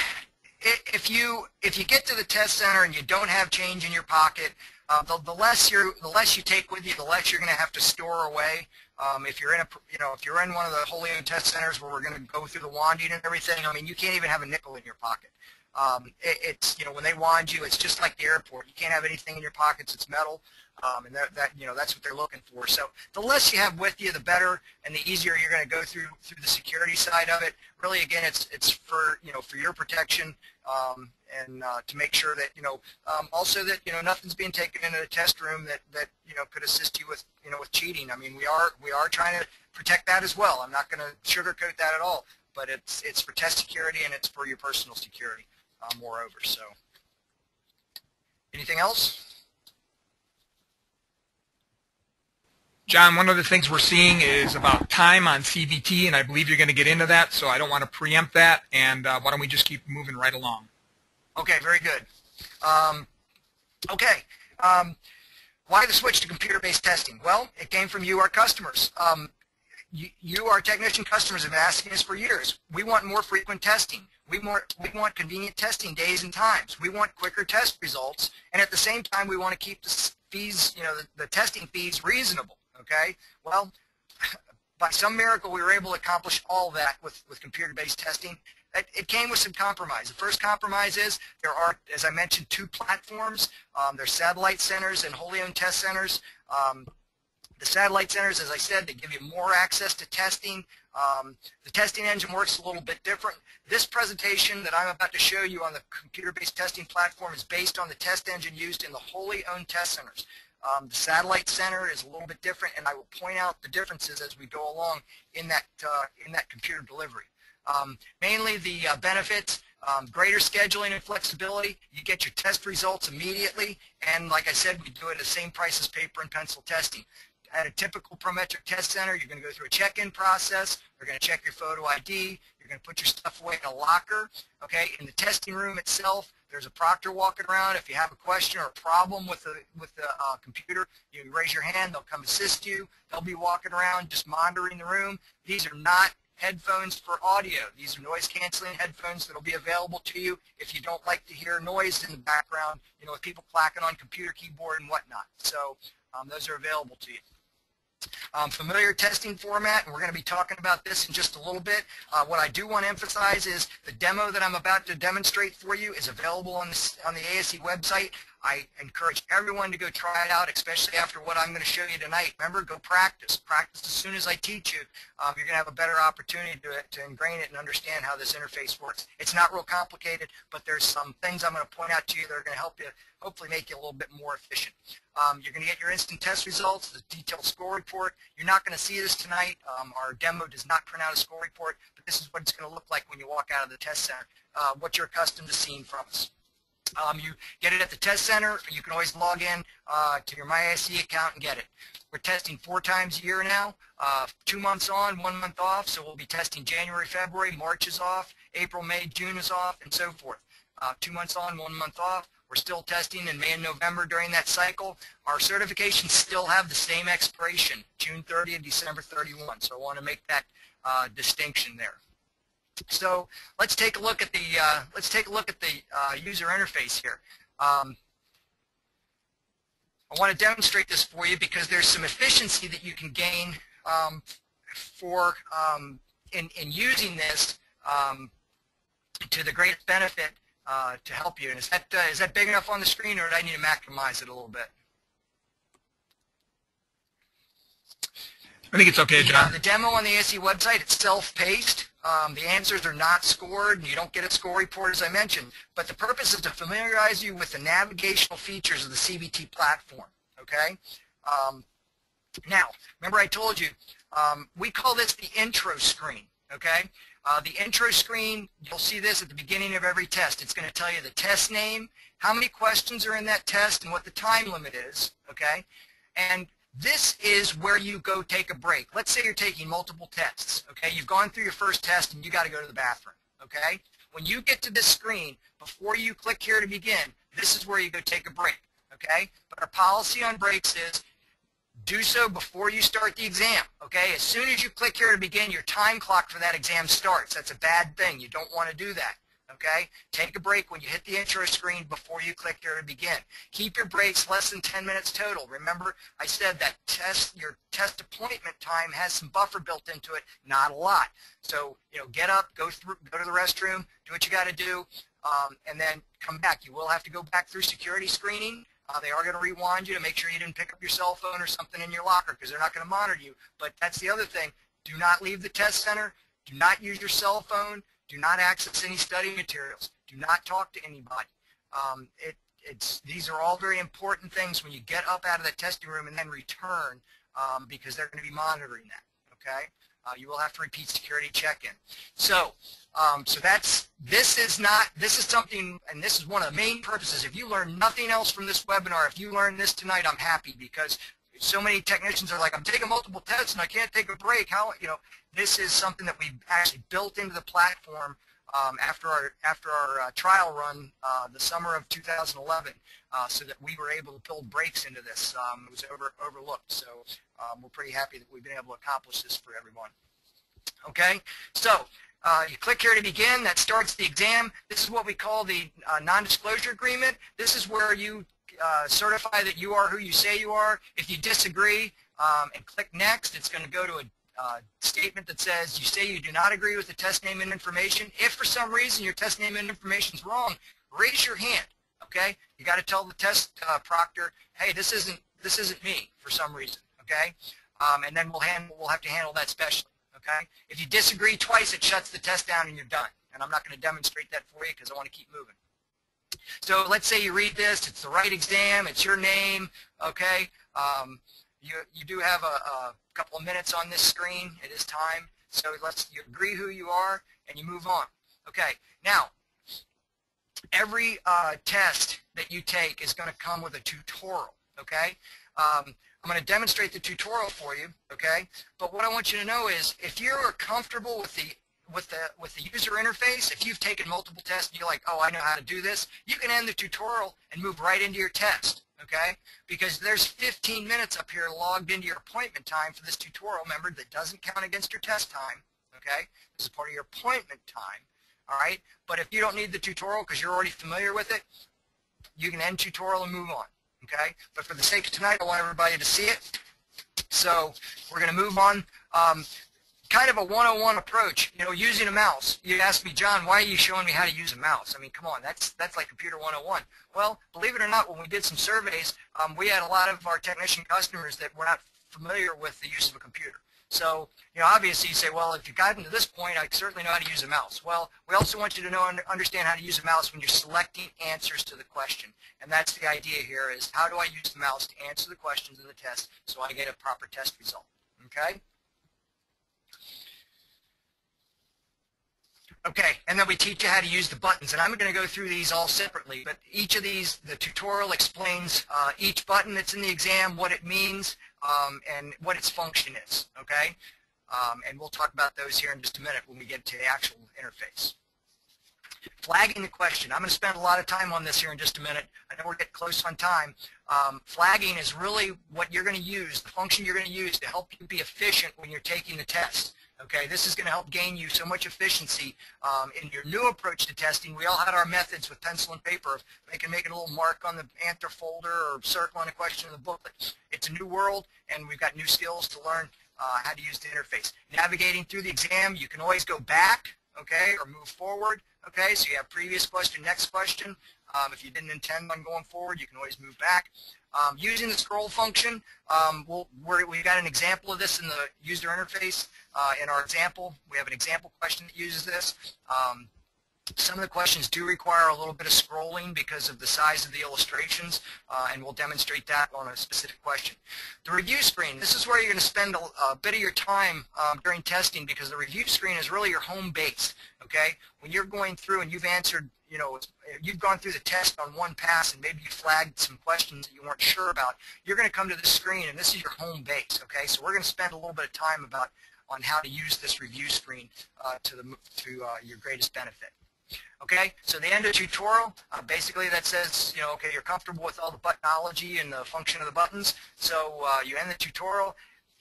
if you if you get to the test center and you don't have change in your pocket, uh, the, the less you the less you take with you, the less you're going to have to store away. Um, if you're in a, you know, if you're in one of the wholly owned test centers where we're going to go through the wanding and everything, I mean, you can't even have a nickel in your pocket. Um, it, it's, you know, when they wand you, it's just like the airport. You can't have anything in your pockets. It's metal, um, and that, that, you know, that's what they're looking for. So the less you have with you, the better, and the easier you're going to go through through the security side of it. Really, again, it's it's for you know for your protection um, and uh, to make sure that you know um, also that you know nothing's being taken into the test room that that you know could assist you with you know with cheating. I mean we are we are trying to protect that as well. I'm not going to sugarcoat that at all, but it's it's for test security and it's for your personal security. Uh, moreover, so anything else? John, one of the things we're seeing is about time on CBT, and I believe you're going to get into that, so I don't want to preempt that, and uh, why don't we just keep moving right along? Okay, very good. Um, okay, um, why the switch to computer-based testing? Well, it came from you, our customers. Um, you, you, our technician customers, have been asking us for years. We want more frequent testing. We want, we want convenient testing days and times. We want quicker test results, and at the same time, we want to keep the fees, you know, the, the testing fees reasonable. Okay, well, by some miracle, we were able to accomplish all that with, with computer-based testing, it, it, came with some compromise. The first compromise is there are, as I mentioned, two platforms. Um, there's satellite centers and wholly owned test centers. Um, The satellite centers, as I said, they give you more access to testing. Um, the testing engine works a little bit different. This presentation that I'm about to show you on the computer-based testing platform is based on the test engine used in the wholly owned test centers. Um, the satellite center is a little bit different, and I will point out the differences as we go along in that uh, in that computer delivery. Um, mainly the uh, benefits, um, greater scheduling and flexibility. You get your test results immediately, and like I said, we do it at the same price as paper and pencil testing at a typical Prometric test center, you're going to go through a check-in process. They're going to check your photo ID. You're going to put your stuff away in a locker. Okay, in the testing room itself, there's a proctor walking around. If you have a question or a problem with the with the uh, computer, you raise your hand. They'll come assist you. They'll be walking around just monitoring the room. These are not headphones for audio. These are noise canceling headphones that will be available to you if you don't like to hear noise in the background, you know, with people clacking on computer keyboard and whatnot. So um, those are available to you. Um, familiar testing format, and we're going to be talking about this in just a little bit. Uh, what I do want to emphasize is the demo that I'm about to demonstrate for you is available on the, on the ASE website. I encourage everyone to go try it out, especially after what I'm going to show you tonight. Remember, go practice. Practice as soon as I teach you. Um, you're going to have a better opportunity to, to ingrain it and understand how this interface works. It's not real complicated, but there's some things I'm going to point out to you that are going to help you, hopefully make you a little bit more efficient. Um, you're going to get your instant test results, the detailed score report. You're not going to see this tonight. Um, our demo does not print out a score report, but this is what it's going to look like when you walk out of the test center, uh, what you're accustomed to seeing from us. Um, you get it at the test center. You can always log in uh, to your My ASE account and get it. We're testing four times a year now, uh, two months on, one month off. So we'll be testing January, February, March is off, April, May, June is off, and so forth. Uh, two months on, one month off. We're still testing in May and November during that cycle. Our certifications still have the same expiration, June 30 and December 31. So I want to make that uh, distinction there. So let's take a look at the uh, let's take a look at the uh, user interface here. Um, I want to demonstrate this for you because there's some efficiency that you can gain um, for um, in in using this um, to the greatest benefit uh, to help you. And is that uh, is that big enough on the screen, or do I need to maximize it a little bit? I think it's okay, John. The, the demo on the ASE website, it's self-paced. Um, the answers are not scored, and you don't get a score report, as I mentioned. But the purpose is to familiarize you with the navigational features of the CBT platform, okay? Um, now, remember I told you, um, we call this the intro screen, okay? Uh, the intro screen, you'll see this at the beginning of every test. It's going to tell you the test name, how many questions are in that test, and what the time limit is, okay? And this is where you go take a break. Let's say you're taking multiple tests, okay? You've gone through your first test and you got to go to the bathroom, okay? When you get to this screen, before you click here to begin, this is where you go take a break, okay? But our policy on breaks is do so before you start the exam, okay? As soon as you click here to begin, your time clock for that exam starts. That's a bad thing. You don't want to do that okay? Take a break when you hit the intro screen before you click here to begin. Keep your breaks less than 10 minutes total. Remember, I said that test your test appointment time has some buffer built into it, not a lot. So, you know, get up, go through, go to the restroom, do what you got to do, um, and then come back. You will have to go back through security screening. Uh, they are going to rewind you to make sure you didn't pick up your cell phone or something in your locker because they're not going to monitor you. But that's the other thing. Do not leave the test center. Do not use your cell phone. Do not access any study materials. Do not talk to anybody. Um, it, it's, these are all very important things when you get up out of the testing room and then return um, because they're going to be monitoring that. Okay, uh, you will have to repeat security check-in. So, um, so that's this is not this is something, and this is one of the main purposes. If you learn nothing else from this webinar, if you learn this tonight, I'm happy because so many technicians are like, I'm taking multiple tests and I can't take a break. How you know? This is something that we actually built into the platform um, after our after our uh, trial run uh, the summer of 2011, uh, so that we were able to build breaks into this. Um, it was over, overlooked, so um, we're pretty happy that we've been able to accomplish this for everyone. Okay, so uh, you click here to begin. That starts the exam. This is what we call the uh, non-disclosure agreement. This is where you uh, certify that you are who you say you are. If you disagree um, and click next, it's going to go to a uh, statement that says you say you do not agree with the test name and information. If for some reason your test name and information is wrong, raise your hand. Okay, you got to tell the test uh, proctor, hey, this isn't this isn't me for some reason. okay? Um, and then we'll, handle, we'll have to handle that specially, okay? If you disagree twice, it shuts the test down and you're done. And I'm not going to demonstrate that for you because I want to keep moving. So let's say you read this, it's the right exam, it's your name, okay? Um, you, you do have a, a couple of minutes on this screen. It is time. So let's you agree who you are and you move on. Okay, now, every uh, test that you take is going to come with a tutorial, okay? Um, I'm going to demonstrate the tutorial for you, okay? But what I want you to know is if you're comfortable with the with the with the user interface, if you've taken multiple tests and you're like, oh, I know how to do this, you can end the tutorial and move right into your test, okay? Because there's 15 minutes up here logged into your appointment time for this tutorial, remember, that doesn't count against your test time, okay? This is part of your appointment time, all right? But if you don't need the tutorial because you're already familiar with it, you can end tutorial and move on, okay? But for the sake of tonight, I want everybody to see it. So we're going to move on. Um, kind of a one-on-one approach, you know, using a mouse. You ask me, John, why are you showing me how to use a mouse? I mean, come on, that's that's like computer 101. Well, believe it or not, when we did some surveys, um, we had a lot of our technician customers that were not familiar with the use of a computer. So, you know, obviously you say, well, if you've gotten to this point, I certainly know how to use a mouse. Well, we also want you to know and understand how to use a mouse when you're selecting answers to the question. And that's the idea here is how do I use the mouse to answer the questions in the test so I get a proper test result. Okay? Okay, and then we teach you how to use the buttons. And I'm going to go through these all separately, but each of these, the tutorial explains uh, each button that's in the exam, what it means, um, and what its function is, okay? Um, and we'll talk about those here in just a minute when we get to the actual interface. Flagging the question. I'm going to spend a lot of time on this here in just a minute. I know we're getting close on time. Um, flagging is really what you're going to use, the function you're going to use to help you be efficient when you're taking the test. Okay, this is going to help gain you so much efficiency um, in your new approach to testing. We all had our methods with pencil and paper. They can make a little mark on the answer folder or circle on a question in the booklet. It's a new world, and we've got new skills to learn uh, how to use the interface. Navigating through the exam, you can always go back, okay, or move forward. Okay, so you have previous question, next question. Um, if you didn't intend on going forward, you can always move back. Um, using the scroll function, um, we'll, we have got an example of this in the user interface. Uh, in our example, we have an example question that uses this. Um, some of the questions do require a little bit of scrolling because of the size of the illustrations, uh, and we'll demonstrate that on a specific question. The review screen, this is where you're going to spend a, a bit of your time um, during testing because the review screen is really your home base, okay? When you're going through and you've answered you know, you've gone through the test on one pass and maybe you flagged some questions that you weren't sure about, you're going to come to this screen and this is your home base, okay? So we're going to spend a little bit of time about on how to use this review screen uh, to, the, to uh, your greatest benefit. Okay, so the end of the tutorial, uh, basically that says, you know, okay, you're comfortable with all the buttonology and the function of the buttons, so uh, you end the tutorial,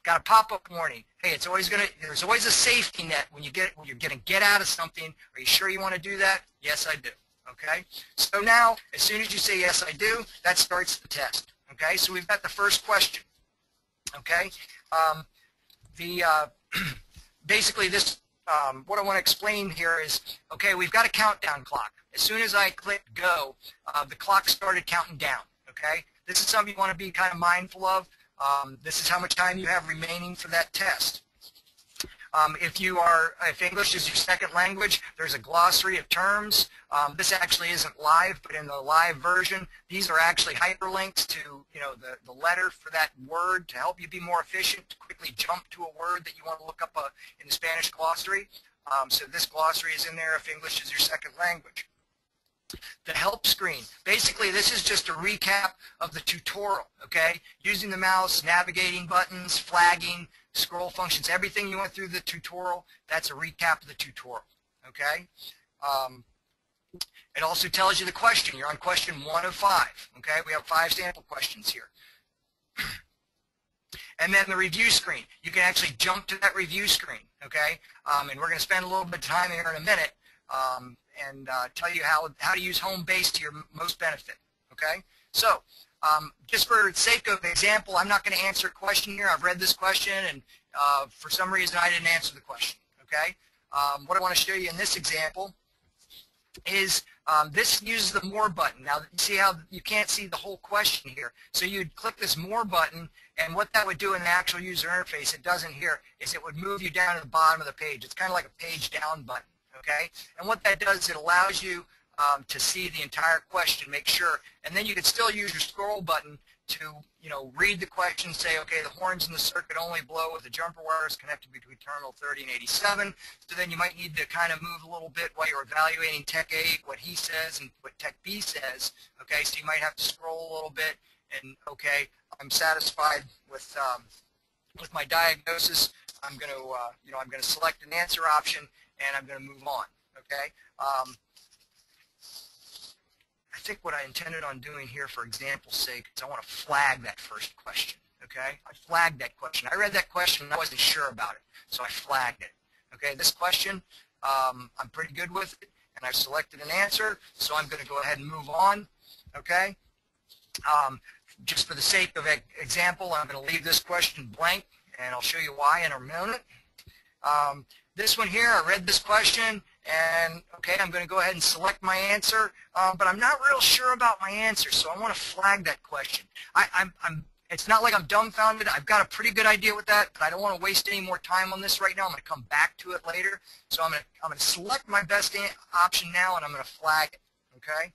got a pop-up warning. Hey, it's always to, there's always a safety net when you get, when you're to get out of something. Are you sure you want to do that? Yes, I do. Okay? So now, as soon as you say yes, I do, that starts the test. Okay? So we've got the first question. Okay? Um, the, uh, basically this, um, what I want to explain here is, okay, we've got a countdown clock. As soon as I click go, uh, the clock started counting down. Okay? This is something you want to be kind of mindful of. Um, this is how much time you have remaining for that test. Um, if you are, if English is your second language, there's a glossary of terms. Um, this actually isn't live, but in the live version, these are actually hyperlinks to, you know, the, the letter for that word to help you be more efficient, to quickly jump to a word that you want to look up a, uh, in the Spanish glossary. Um, so this glossary is in there if English is your second language. The help screen. Basically, this is just a recap of the tutorial, okay? Using the mouse, navigating buttons, flagging, scroll functions, everything you went through the tutorial, that's a recap of the tutorial, okay? Um, it also tells you the question. You're on question one of five, okay? We have five sample questions here. and then the review screen. You can actually jump to that review screen, okay? Um, and we're going to spend a little bit of time here in a minute um, and uh, tell you how, how to use home base to your most benefit. Okay? So, um, just for sake of example, I'm not going to answer a question here. I've read this question, and uh, for some reason I didn't answer the question. Okay? Um, what I want to show you in this example is um, this uses the more button. Now, see how you can't see the whole question here. So you'd click this more button, And what that would do in the actual user interface, it doesn't here, is it would move you down to the bottom of the page. It's kind of like a page down button, okay? And what that does, it allows you um, to see the entire question, make sure, and then you can still use your scroll button to, you know, read the question, say, okay, the horns in the circuit only blow if the jumper wire is connected between terminal 30 and 87. So then you might need to kind of move a little bit while you're evaluating Tech A, what he says and what Tech B says. Okay, so you might have to scroll a little bit and, okay, I'm satisfied with, um, with my diagnosis. I'm going to, uh, you know, I'm going to select an answer option and I'm going to move on. Okay. Um, I think what I intended on doing here for example's sake is I want to flag that first question. Okay, I flagged that question. I read that question and I wasn't sure about it, so I flagged it. Okay, this question um, I'm pretty good with it, and I've selected an answer, so I'm going to go ahead and move on. Okay, um, just for the sake of example, I'm going to leave this question blank, and I'll show you why in a minute. Um, this one here, I read this question, and okay, I'm going to go ahead and select my answer, um, but I'm not real sure about my answer, so I want to flag that question. I, I'm, I'm, it's not like I'm dumbfounded. I've got a pretty good idea with that, but I don't want to waste any more time on this right now. I'm going to come back to it later. So I'm going to, I'm going to select my best option now, and I'm going to flag it, okay?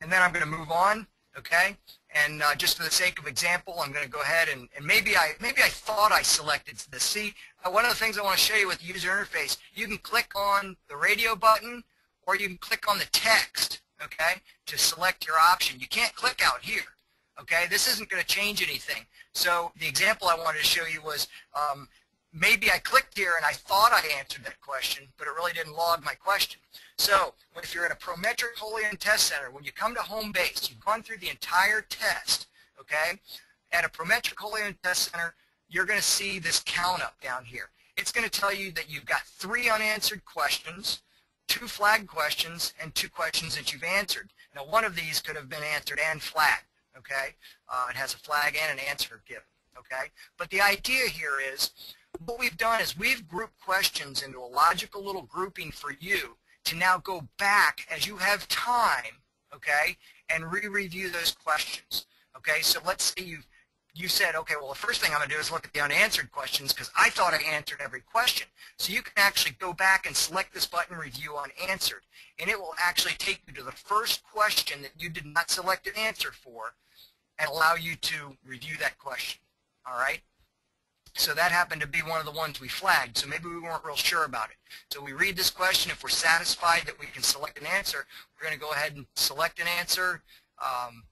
And then I'm going to move on, okay? And uh, just for the sake of example, I'm going to go ahead and, and maybe I maybe I thought I selected this. See, uh, one of the things I want to show you with the user interface, you can click on the radio button or you can click on the text, okay, to select your option. You can't click out here, okay? This isn't going to change anything. So the example I wanted to show you was um, maybe I clicked here and I thought I answered that question, but it really didn't log my question. So if you're at a Prometric wholly owned Test Center, when you come to home base, you've gone through the entire test, okay? At a Prometric wholly owned Test Center, you're going to see this count up down here. It's going to tell you that you've got three unanswered questions, two flagged questions, and two questions that you've answered. Now, one of these could have been answered and flagged, okay? Uh, it has a flag and an answer given, okay? But the idea here is what we've done is we've grouped questions into a logical little grouping for you to now go back as you have time, okay, and re-review those questions. Okay, so let's say you you said, okay, well, the first thing I'm going to do is look at the unanswered questions because I thought I answered every question. So you can actually go back and select this button, Review Unanswered, and it will actually take you to the first question that you did not select an answer for and allow you to review that question. All right? So that happened to be one of the ones we flagged, so maybe we weren't real sure about it. So we read this question. If we're satisfied that we can select an answer, we're going to go ahead and select an answer. Um,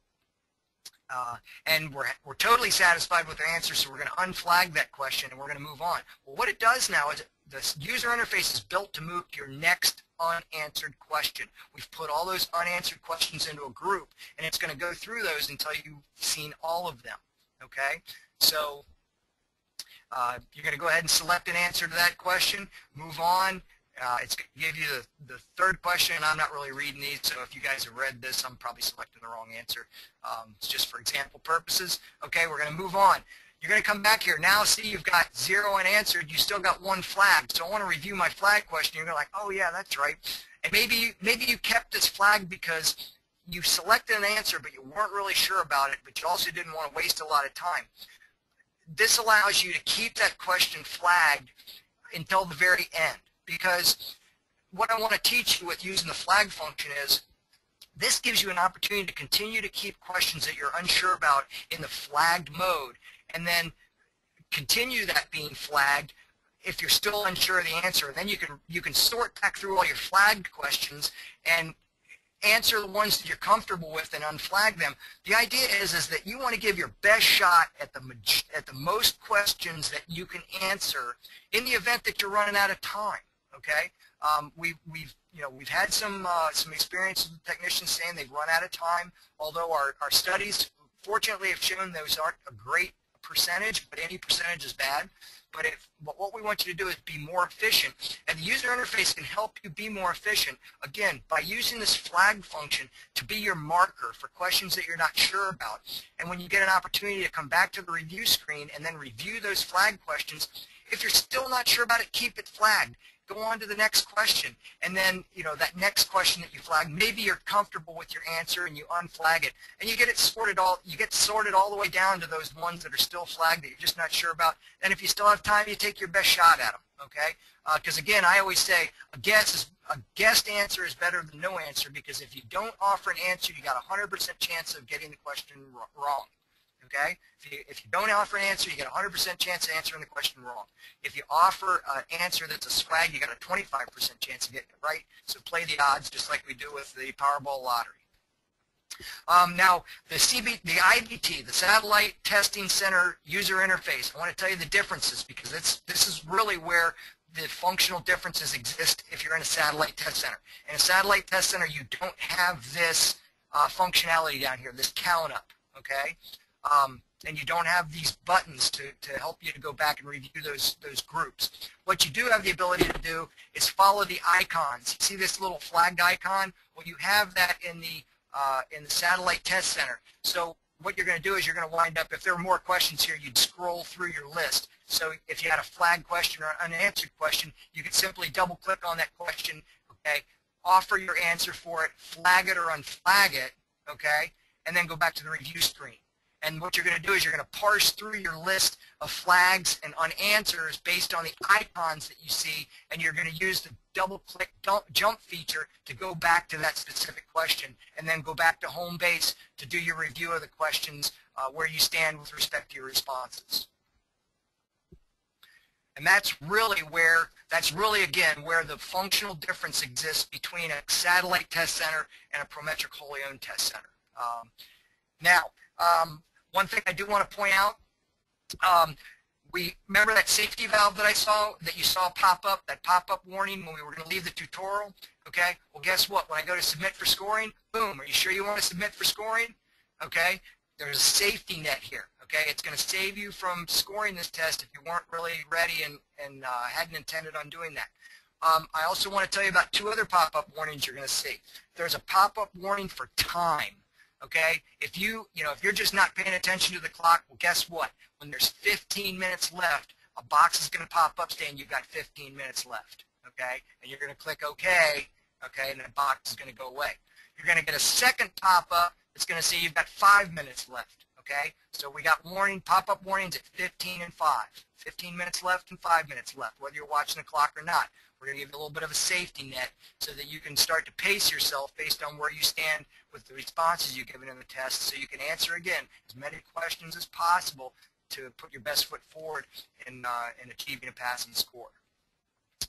uh, and we're, we're totally satisfied with the answer, so we're going to unflag that question and we're going to move on. Well, what it does now is the user interface is built to move to your next unanswered question. We've put all those unanswered questions into a group, and it's going to go through those until you've seen all of them. Okay? So uh, you're going to go ahead and select an answer to that question, move on. Uh, it's going to give you the, the third question. I'm not really reading these, so if you guys have read this, I'm probably selecting the wrong answer. Um, it's just for example purposes. Okay, we're going to move on. You're going to come back here. Now see you've got zero unanswered. You still got one flag. So I want to review my flag question. You're going to like, oh yeah, that's right. And maybe, maybe you kept this flag because you selected an answer, but you weren't really sure about it, but you also didn't want to waste a lot of time this allows you to keep that question flagged until the very end because what I want to teach you with using the flag function is this gives you an opportunity to continue to keep questions that you're unsure about in the flagged mode and then continue that being flagged if you're still unsure of the answer. And then you can you can sort back through all your flagged questions and answer the ones that you're comfortable with and unflag them. The idea is, is that you want to give your best shot at the, at the most questions that you can answer in the event that you're running out of time, okay? Um, we, we've, you know, we've had some, uh, some experience with technicians saying they've run out of time, although our, our studies fortunately have shown those aren't a great percentage, but any percentage is bad. But if but what we want you to do is be more efficient, and the user interface can help you be more efficient, again, by using this flag function to be your marker for questions that you're not sure about. And when you get an opportunity to come back to the review screen and then review those flag questions, if you're still not sure about it, keep it flagged. Go on to the next question. And then, you know, that next question that you flag, maybe you're comfortable with your answer and you unflag it. And you get it sorted all, you get sorted all the way down to those ones that are still flagged that you're just not sure about. And if you still have time, you take your best shot at them, okay? Because uh, again, I always say a guess is a guessed answer is better than no answer because if you don't offer an answer, you got a 100% chance of getting the question wrong okay? If you, if you don't offer an answer, you get a 100% chance of answering the question wrong. If you offer an answer that's a swag, you got a 25% chance of getting it right. So play the odds just like we do with the Powerball lottery. Um, now, the CB, the ITT, the Satellite Testing Center user interface, I want to tell you the differences because this is really where the functional differences exist if you're in a satellite test center. In a satellite test center, you don't have this uh, functionality down here, this count up, okay? Um, and you don't have these buttons to, to help you to go back and review those, those groups. What you do have the ability to do is follow the icons. You see this little flagged icon? Well, you have that in the, uh, in the satellite test center. So what you're going to do is you're going to wind up, if there are more questions here, you'd scroll through your list. So if you had a flagged question or an unanswered question, you could simply double click on that question, okay, offer your answer for it, flag it or unflag it, okay, and then go back to the review screen. And what you're going to do is you're going to parse through your list of flags and unanswers based on the icons that you see, and you're going to use the double-click jump feature to go back to that specific question, and then go back to home base to do your review of the questions uh, where you stand with respect to your responses. And that's really where, that's really, again, where the functional difference exists between a satellite test center and a Prometric wholly owned test center. Um, now, um, one thing I do want to point out, um, we remember that safety valve that I saw, that you saw pop up, that pop-up warning when we were going to leave the tutorial? Okay, well guess what? When I go to submit for scoring, boom, are you sure you want to submit for scoring? Okay, there's a safety net here. Okay, it's going to save you from scoring this test if you weren't really ready and, and uh, hadn't intended on doing that. Um, I also want to tell you about two other pop-up warnings you're going to see. There's a pop-up warning for time okay? If you, you know, if you're just not paying attention to the clock, well, guess what? When there's 15 minutes left, a box is going to pop up saying you've got 15 minutes left, okay? And you're going to click OK, okay, and the box is going to go away. You're going to get a second pop-up that's going to say you've got five minutes left, okay? So we got warning, pop-up warnings at 15 and 5. 15 minutes left and 5 minutes left, whether you're watching the clock or not. We're going to give you a little bit of a safety net so that you can start to pace yourself based on where you stand with the responses you've given in the test so you can answer again as many questions as possible to put your best foot forward in, uh, in achieving a passing score.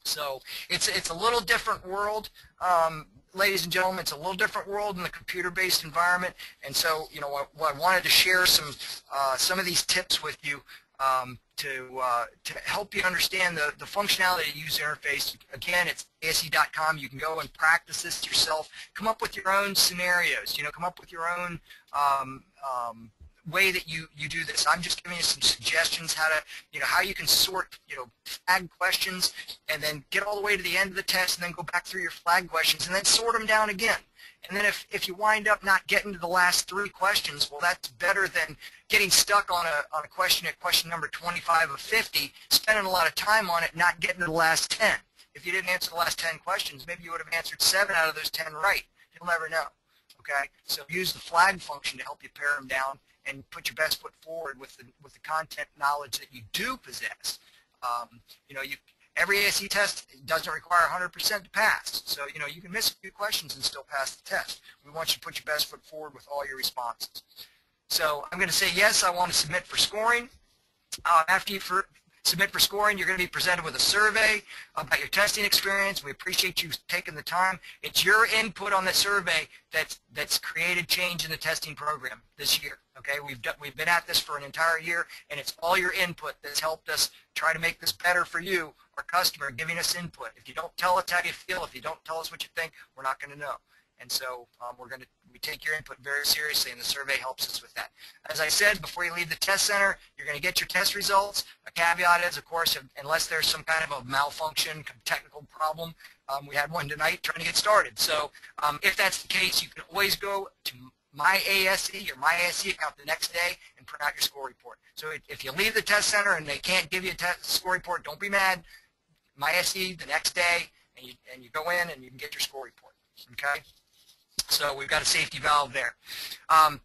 So it's, it's a little different world. Um, ladies and gentlemen, it's a little different world in the computer-based environment, and so you know, I, I wanted to share some uh, some of these tips with you um, to, uh, to help you understand the, the functionality of the user interface. Again, it's ASE.com. You can go and practice this yourself. Come up with your own scenarios. You know, come up with your own um, um, way that you, you do this. I'm just giving you some suggestions how to, you know, how you can sort, you know, flag questions and then get all the way to the end of the test and then go back through your flag questions and then sort them down again. And then if, if you wind up not getting to the last three questions, well, that's better than getting stuck on a, on a question at question number 25 of 50, spending a lot of time on it, not getting to the last 10. If you didn't answer the last 10 questions, maybe you would have answered seven out of those 10 right. You'll never know. Okay, so use the flag function to help you pare them down and put your best foot forward with the with the content knowledge that you do possess. Um, you know, you Every ASE test doesn't require 100% to pass. So, you know, you can miss a few questions and still pass the test. We want you to put your best foot forward with all your responses. So I'm going to say, yes, I want to submit for scoring. Uh, after you for, submit for scoring, you're going to be presented with a survey about your testing experience. We appreciate you taking the time. It's your input on the survey that's, that's created change in the testing program this year. Okay, we've done, we've been at this for an entire year, and it's all your input that's helped us try to make this better for you, our customer, giving us input. If you don't tell us how you feel, if you don't tell us what you think, we're not going to know. And so um, we're going to we take your input very seriously, and the survey helps us with that. As I said, before you leave the test center, you're going to get your test results. A caveat is, of course, unless there's some kind of a malfunction, technical problem, um, we had one tonight trying to get started. So um, if that's the case, you can always go to my ASE, your My ASE account the next day and print out your score report. So if you leave the test center and they can't give you a test score report, don't be mad. My ASE the next day, and you, and you go in and you can get your score report. Okay? So we've got a safety valve there. Um,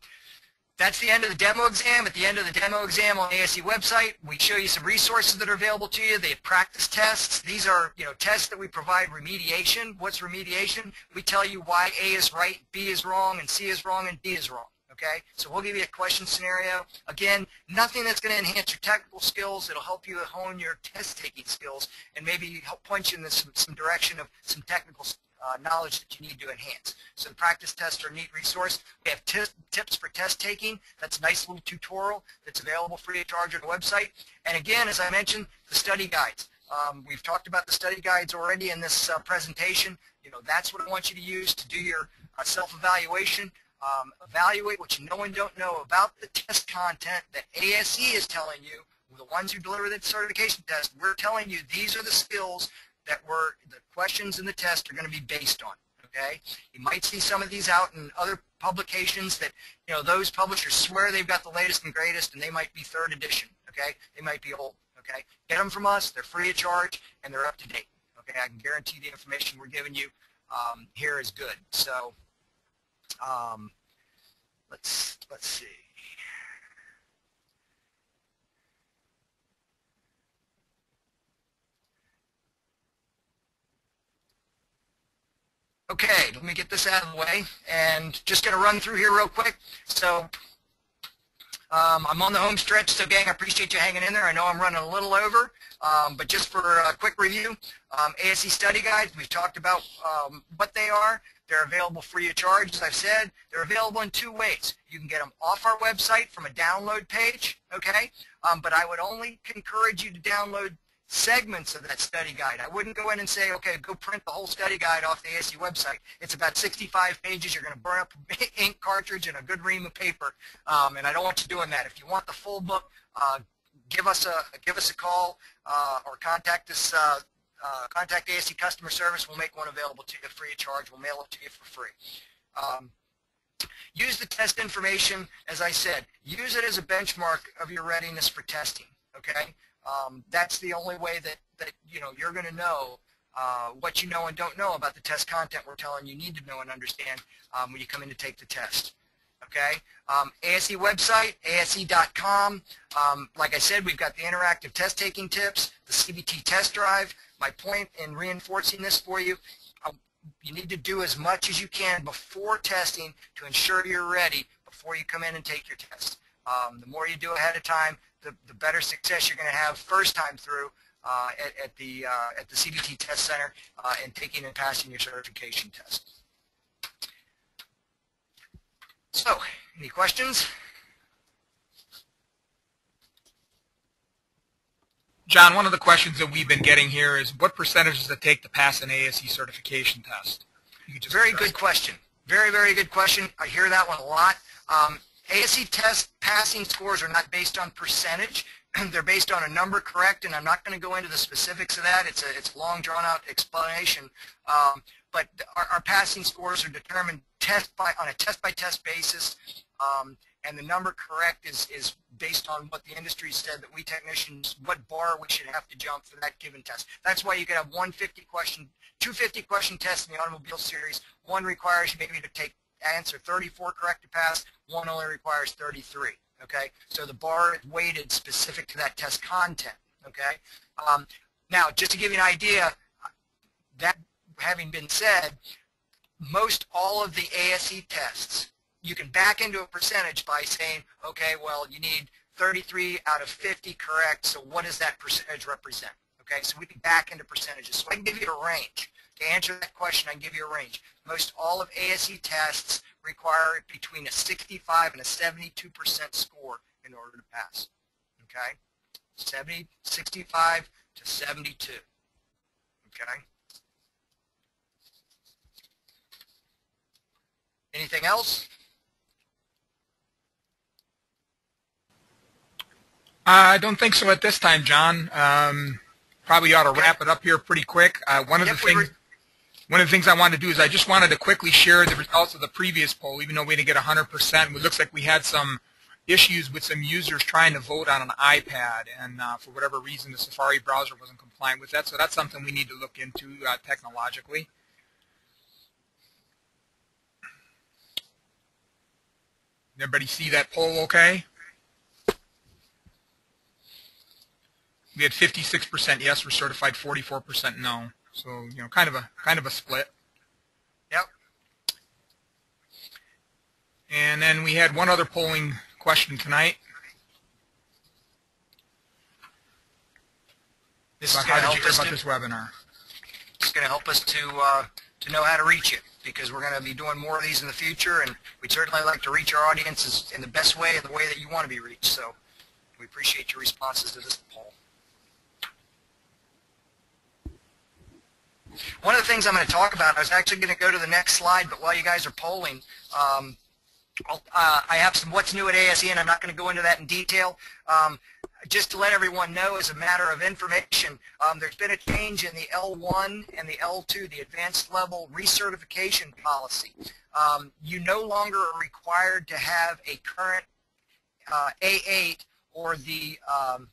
that's the end of the demo exam. At the end of the demo exam on the ASE website, we show you some resources that are available to you. They have practice tests. These are you know tests that we provide remediation. What's remediation? We tell you why A is right, B is wrong, and C is wrong, and D is wrong. Okay, so we'll give you a question scenario. Again, nothing that's going to enhance your technical skills. It'll help you hone your test-taking skills and maybe help point you in some, some direction of some technical uh, knowledge that you need to enhance. So practice tests are a neat resource. We have tips for test taking. That's a nice little tutorial that's available free of charge on the website. And again, as I mentioned, the study guides. Um, we've talked about the study guides already in this uh, presentation. You know, that's what I want you to use to do your uh, self-evaluation. Um, evaluate what you know and don't know about the test content that ASE is telling you. The ones who deliver the certification test, we're telling you these are the skills that we're, the questions in the test are going to be based on. Okay, you might see some of these out in other publications that you know those publishers swear they've got the latest and greatest, and they might be third edition. Okay, they might be old. Okay, get them from us. They're free of charge and they're up to date. Okay, I can guarantee the information we're giving you um, here is good. So um, let's let's see. Okay, let me get this out of the way and just going to run through here real quick. So um, I'm on the home stretch, so gang, I appreciate you hanging in there. I know I'm running a little over, um, but just for a quick review, um, ASE study guides, we've talked about um, what they are. They're available free of charge, as I've said. They're available in two ways. You can get them off our website from a download page, okay? Um, but I would only encourage you to download segments of that study guide. I wouldn't go in and say, okay, go print the whole study guide off the ASE website. It's about 65 pages. You're going to burn up ink cartridge and a good ream of paper, um, and I don't want you doing that. If you want the full book, uh, give us a give us a call uh, or contact us. Uh, uh contact ASE customer service. We'll make one available to you free of charge. We'll mail it to you for free. Um, use the test information, as I said. Use it as a benchmark of your readiness for testing. Okay. Um, that's the only way that, that you know you're going to know uh, what you know and don't know about the test content we're telling you need to know and understand um, when you come in to take the test. Okay, um, ASE website, ase.com. Um, like I said, we've got the interactive test taking tips, the CBT test drive. My point in reinforcing this for you, uh, you need to do as much as you can before testing to ensure you're ready before you come in and take your test. Um, the more you do ahead of time, the, the better success you're going to have first time through uh, at, at, the uh, at the CBT Test Center uh, and taking and passing your certification test. So, any questions? John, one of the questions that we've been getting here is what percentage does it take to pass an ASE certification test? Very good question. Very, very good question. I hear that one a lot. Um, ASE test passing scores are not based on percentage. They're based on a number correct, and I'm not going to go into the specifics of that. It's a, it's a long, drawn-out explanation. Um, but our, our, passing scores are determined test by on a test-by-test basis, um, and the number correct is, is based on what the industry said that we technicians, what bar we should have to jump for that given test. That's why you could have 150 question, 250 question tests in the automobile series. One requires you maybe to take answer 34 correct to pass. One only requires 33. Okay, so the bar is weighted specific to that test content. Okay, um, now just to give you an idea, that having been said, most all of the ASE tests, you can back into a percentage by saying, okay, well, you need 33 out of 50 correct, so what does that percentage represent? Okay, so we can back into percentages. So I can give you a range. To answer that question, I can give you a range. Most all of ASE tests require between a 65 and a 72% score in order to pass. Okay? 70, 65 to 72. Okay? Anything else? I don't think so at this time, John. Um, probably ought to okay. wrap it up here pretty quick. Uh, one of yep, the things one of the things I wanted to do is I just wanted to quickly share the results of the previous poll, even though we didn't get 100%. It looks like we had some issues with some users trying to vote on an iPad, and uh, for whatever reason, the Safari browser wasn't compliant with that. So that's something we need to look into uh, technologically. Everybody see that poll okay? We had 56% yes were certified, 44% no. So, you know, kind of a kind of a split. Yep. And then we had one other polling question tonight. This about is how going to did you help hear us about to, this webinar? it's going to help us to uh, to know how to reach it because we're going to be doing more of these in the future, and we'd certainly like to reach our audiences in the best way the way that you want to be reached. So we appreciate your responses to this poll. One of the things I'm going to talk about, I was actually going to go to the next slide, but while you guys are polling, um, uh, I have some what's new at ASE, and I'm not going to go into that in detail. Um, just to let everyone know, as a matter of information, um, there's been a change in the L1 and the L2, the advanced level recertification policy. Um, you no longer are required to have a current uh, A8 or the um,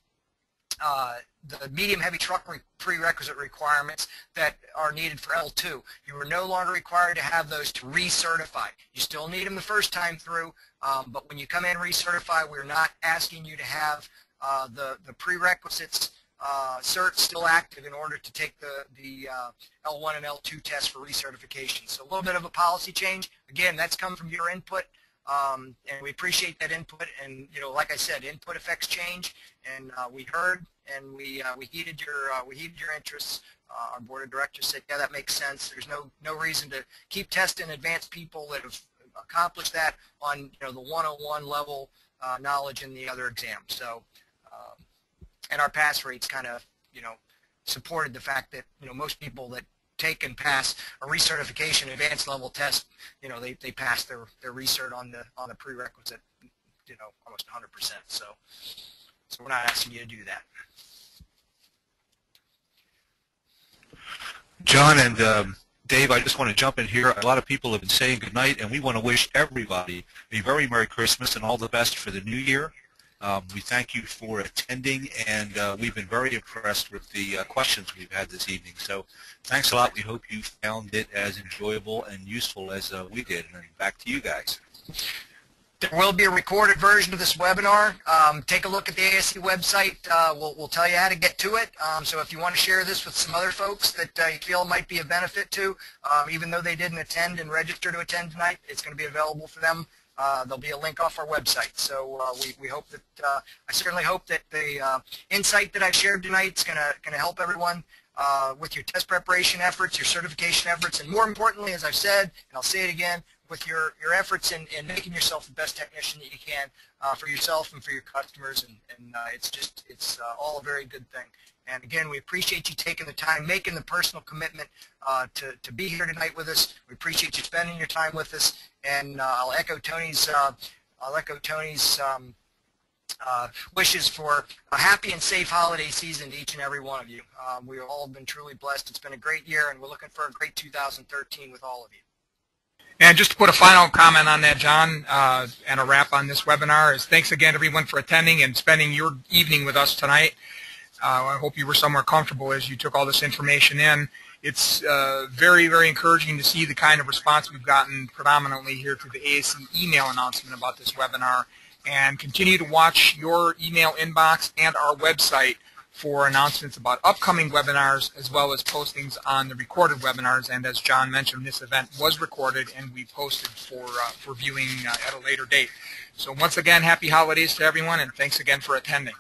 uh, the medium heavy truck re prerequisite requirements that are needed for L2. You are no longer required to have those to recertify. You still need them the first time through, um, but when you come in recertify, we're not asking you to have uh, the, the prerequisites uh, cert still active in order to take the, the uh, L1 and L2 tests for recertification. So a little bit of a policy change. Again, that's come from your input. Um, and we appreciate that input. And you know, like I said, input affects change, and uh, we heard and we uh, we heeded your uh, we heeded your interests. Uh, our board of directors said, yeah, that makes sense. There's no no reason to keep testing advanced people that have accomplished that on you know the 101 level uh, knowledge in the other exam. So, um, and our pass rates kind of you know supported the fact that you know most people that take and pass a recertification advanced level test, you know, they, they pass their, their recert on the on the prerequisite, you know, almost 100%. So, so we're not asking you to do that. John and um, Dave, I just want to jump in here. A lot of people have been saying good night, and we want to wish everybody a very Merry Christmas and all the best for the new year. Um, we thank you for attending, and uh, we've been very impressed with the uh, questions we've had this evening. So thanks a lot. We hope you found it as enjoyable and useful as uh, we did. And back to you guys. There will be a recorded version of this webinar. Um, take a look at the ASE website. Uh, we'll, we'll, tell you how to get to it. Um, so if you want to share this with some other folks that uh, you feel might be a benefit to, um, even though they didn't attend and register to attend tonight, it's going to be available for them. Uh, there'll be a link off our website. So uh, we, we hope that, uh, I certainly hope that the uh, insight that I've shared tonight is going to help everyone with your test preparation efforts, your certification efforts, and more importantly, as I've said, and I'll say it again, with your, your efforts in, in making yourself the best technician that you can uh, for yourself and for your customers. And, and uh, it's just, it's uh, all a very good thing. And again, we appreciate you taking the time, making the personal commitment uh, to, to be here tonight with us. We appreciate you spending your time with us. And uh, I'll echo Tony's, uh, I'll echo Tony's um, wishes for a happy and safe holiday season to each and every one of you. Um, we've all been truly blessed. It's been a great year, and we're looking for a great 2013 with all of you. And just to put a final comment on that, John, uh, and a wrap on this webinar is thanks again everyone for attending and spending your evening with us tonight. Uh, I hope you were somewhere comfortable as you took all this information in. It's uh, very, very encouraging to see the kind of response we've gotten predominantly here to the ASE email announcement about this webinar. And continue to watch your email inbox and our website for announcements about upcoming webinars as well as postings on the recorded webinars. And as John mentioned, this event was recorded and we posted for, uh, for viewing uh, at a later date. So once again, happy holidays to everyone and thanks again for attending.